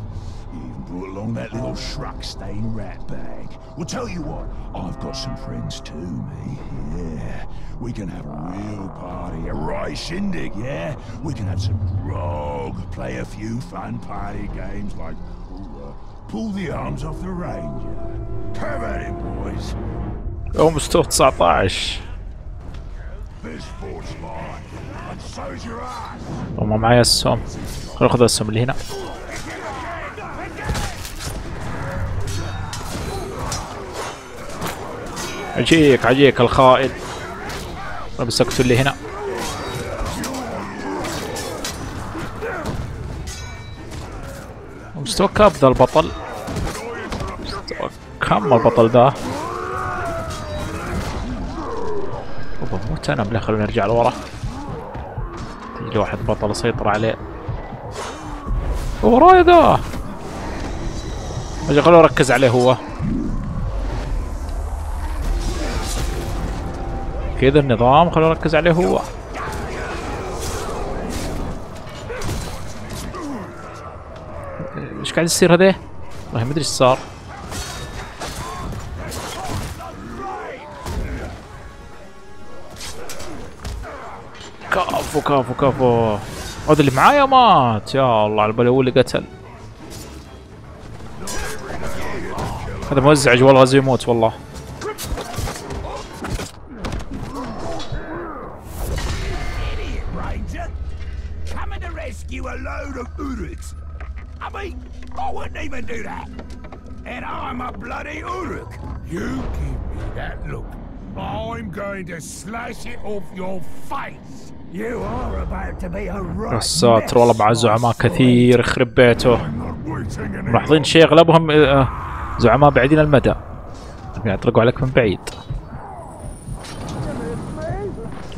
You even brought along that little shrug-stained rat bag. Well, tell you what, I've got some friends too, me. Yeah, we can have a real party, a right shindig, yeah? We can have some grog, play a few fun party games like uh, pull the arms off the ranger. Have at it, boys. هو مستوى 19 This spot's mine, and so's your ass. وما معي السهم خلينا السهم اللي هنا اجيك اجيك الخائن مسكته اللي هنا مستوى كم ذا البطل. مستوى كم البطل ذا؟ أوبا أنا بلا خلونا نرجع لورا. تجي واحد بطل يسيطر عليه. وراي ذا. أجي خلونا نركز عليه هو. كذا النظام خلونا نركز عليه هو. قاعد يصير هذا؟ والله ما أدري إيش صار. كفو كفو كفو. هذا اللي معايا مات. يا الله على بالي هو اللي قتل. هذا موزعج والله غازي يموت والله. Bloody Uruk! You give me that look. I'm going to slash it off your face! You are about to be a right يا والله مع زعماء كثير يخرب بيته. ملاحظين شيء اغلبهم آه، زعماء بعيدين المدى. يطلقوا عليك من بعيد.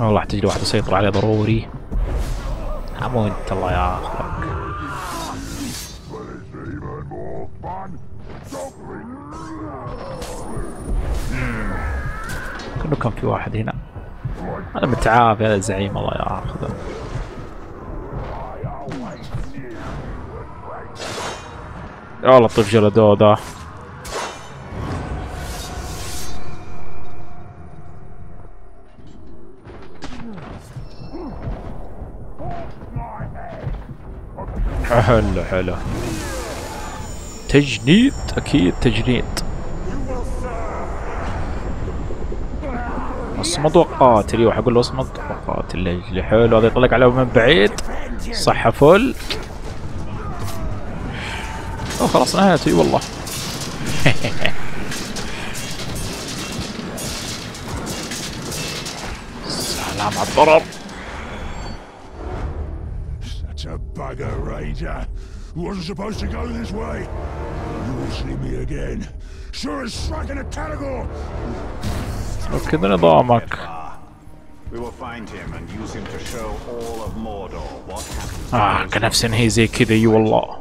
والله تجي واحد يسيطر عليه ضروري. أموت الله ياخذك كأنه كان في واحد هنا. أنا متعافي هذا الزعيم الله ياخذه. يا والله طيف جلدوه ذا حلو حلو. تجنيد أكيد تجنيد. اصمد وقاتل. يوح أقول له اصمد وقاتل. لاجلي حلو هذا يطلق عليه من بعيد. صحة فل. أو خلاص نهايته. أي والله. [laughs] سلام على الضرر. Such a bugger. Wasn't supposed to go this way. You will see me again. Sure as striking a Talagor. وكذا نظامك We will find him and use him to show all of Mordor what happens. آه كان نفسي انهي زي كذا اي والله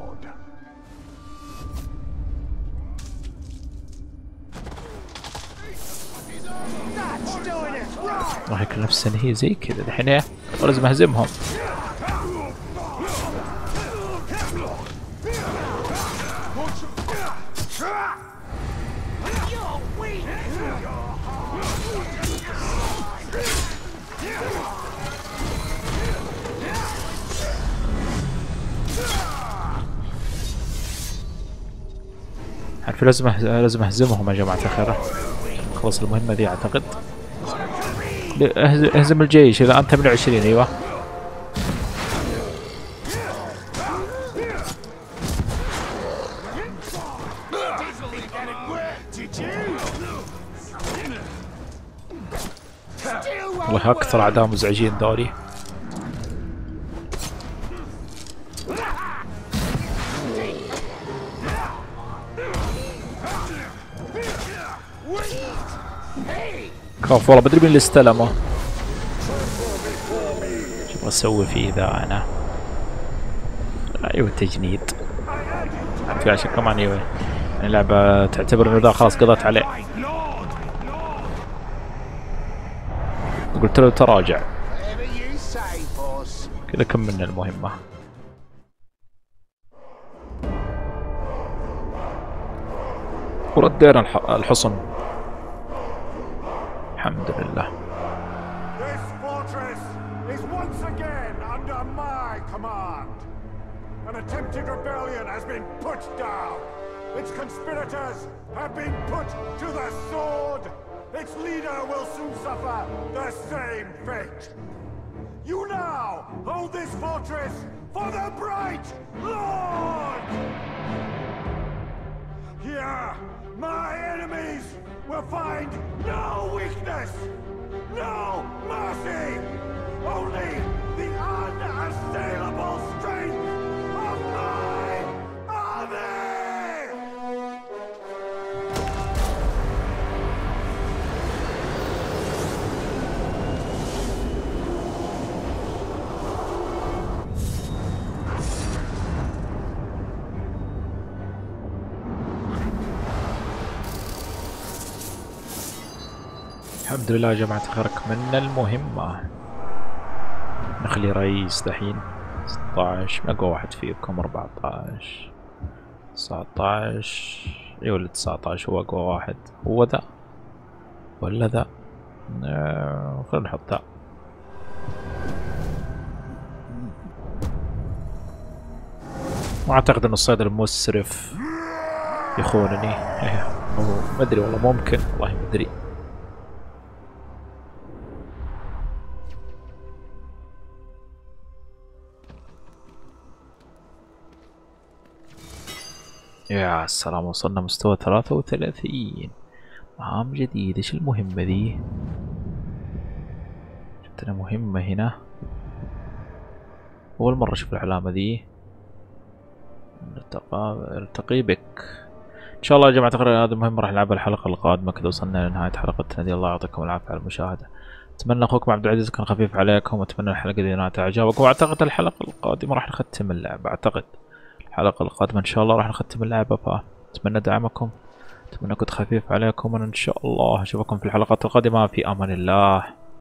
والله كان نفسي انهي زي كذا الحين؟ لازم اهزمهم عارف لازم لازم أهزمهم يا جماعة الخير. خلص المهمة دي أعتقد. أهزم الجيش إذا أنت من 20 أيوه. والله أكثر اعداء مزعجين دوري. كفو والله بدري مين اللي استلمه. شو أبغى أسوي فيه ذا أنا؟ أيوه تجنيد. في عشان كمان أيوه. يعني لعبة تعتبر إنه ذا خلاص قضت عليه. قلت له تراجع. كذا كملنا المهمة. وردينا الح- الحصن. الحمد لله جماعة الخير كملنا المهمة. نخلي رئيس دحين 16 أقوى واحد فيكم 14 19 إي ولا 19 هو أقوى واحد. هو ذا ولا ذا؟ آه، خلينا نحط ذا. ما أعتقد إن الصيد المسرف يخونني. أو ما أدري والله ممكن. والله ما أدري. يا سلام وصلنا مستوى ثلاثة وثلاثين. مهام جديدة إيش المهمة ذي شفتنا مهمة هنا. أول مرة أشوف العلامة التقى التقي بك. إن شاء الله يا جماعة الخير هذه المهمة راح نلعبها الحلقة القادمة كذا وصلنا لنهاية حلقتنا دي الله يعطيكم العافية على المشاهدة. أتمنى أخوكم عبد العزيز كان خفيف عليكم وأتمنى الحلقة دي نالت إعجابكم. وأعتقد الحلقة القادمة راح نختم اللعبة أعتقد. الحلقة القادمة إن شاء الله راح نختم اللعبة فأتمنى دعمكم أتمنى كنت خفيف عليكم وأنا إن شاء الله أشوفكم في الحلقات القادمة في أمان الله.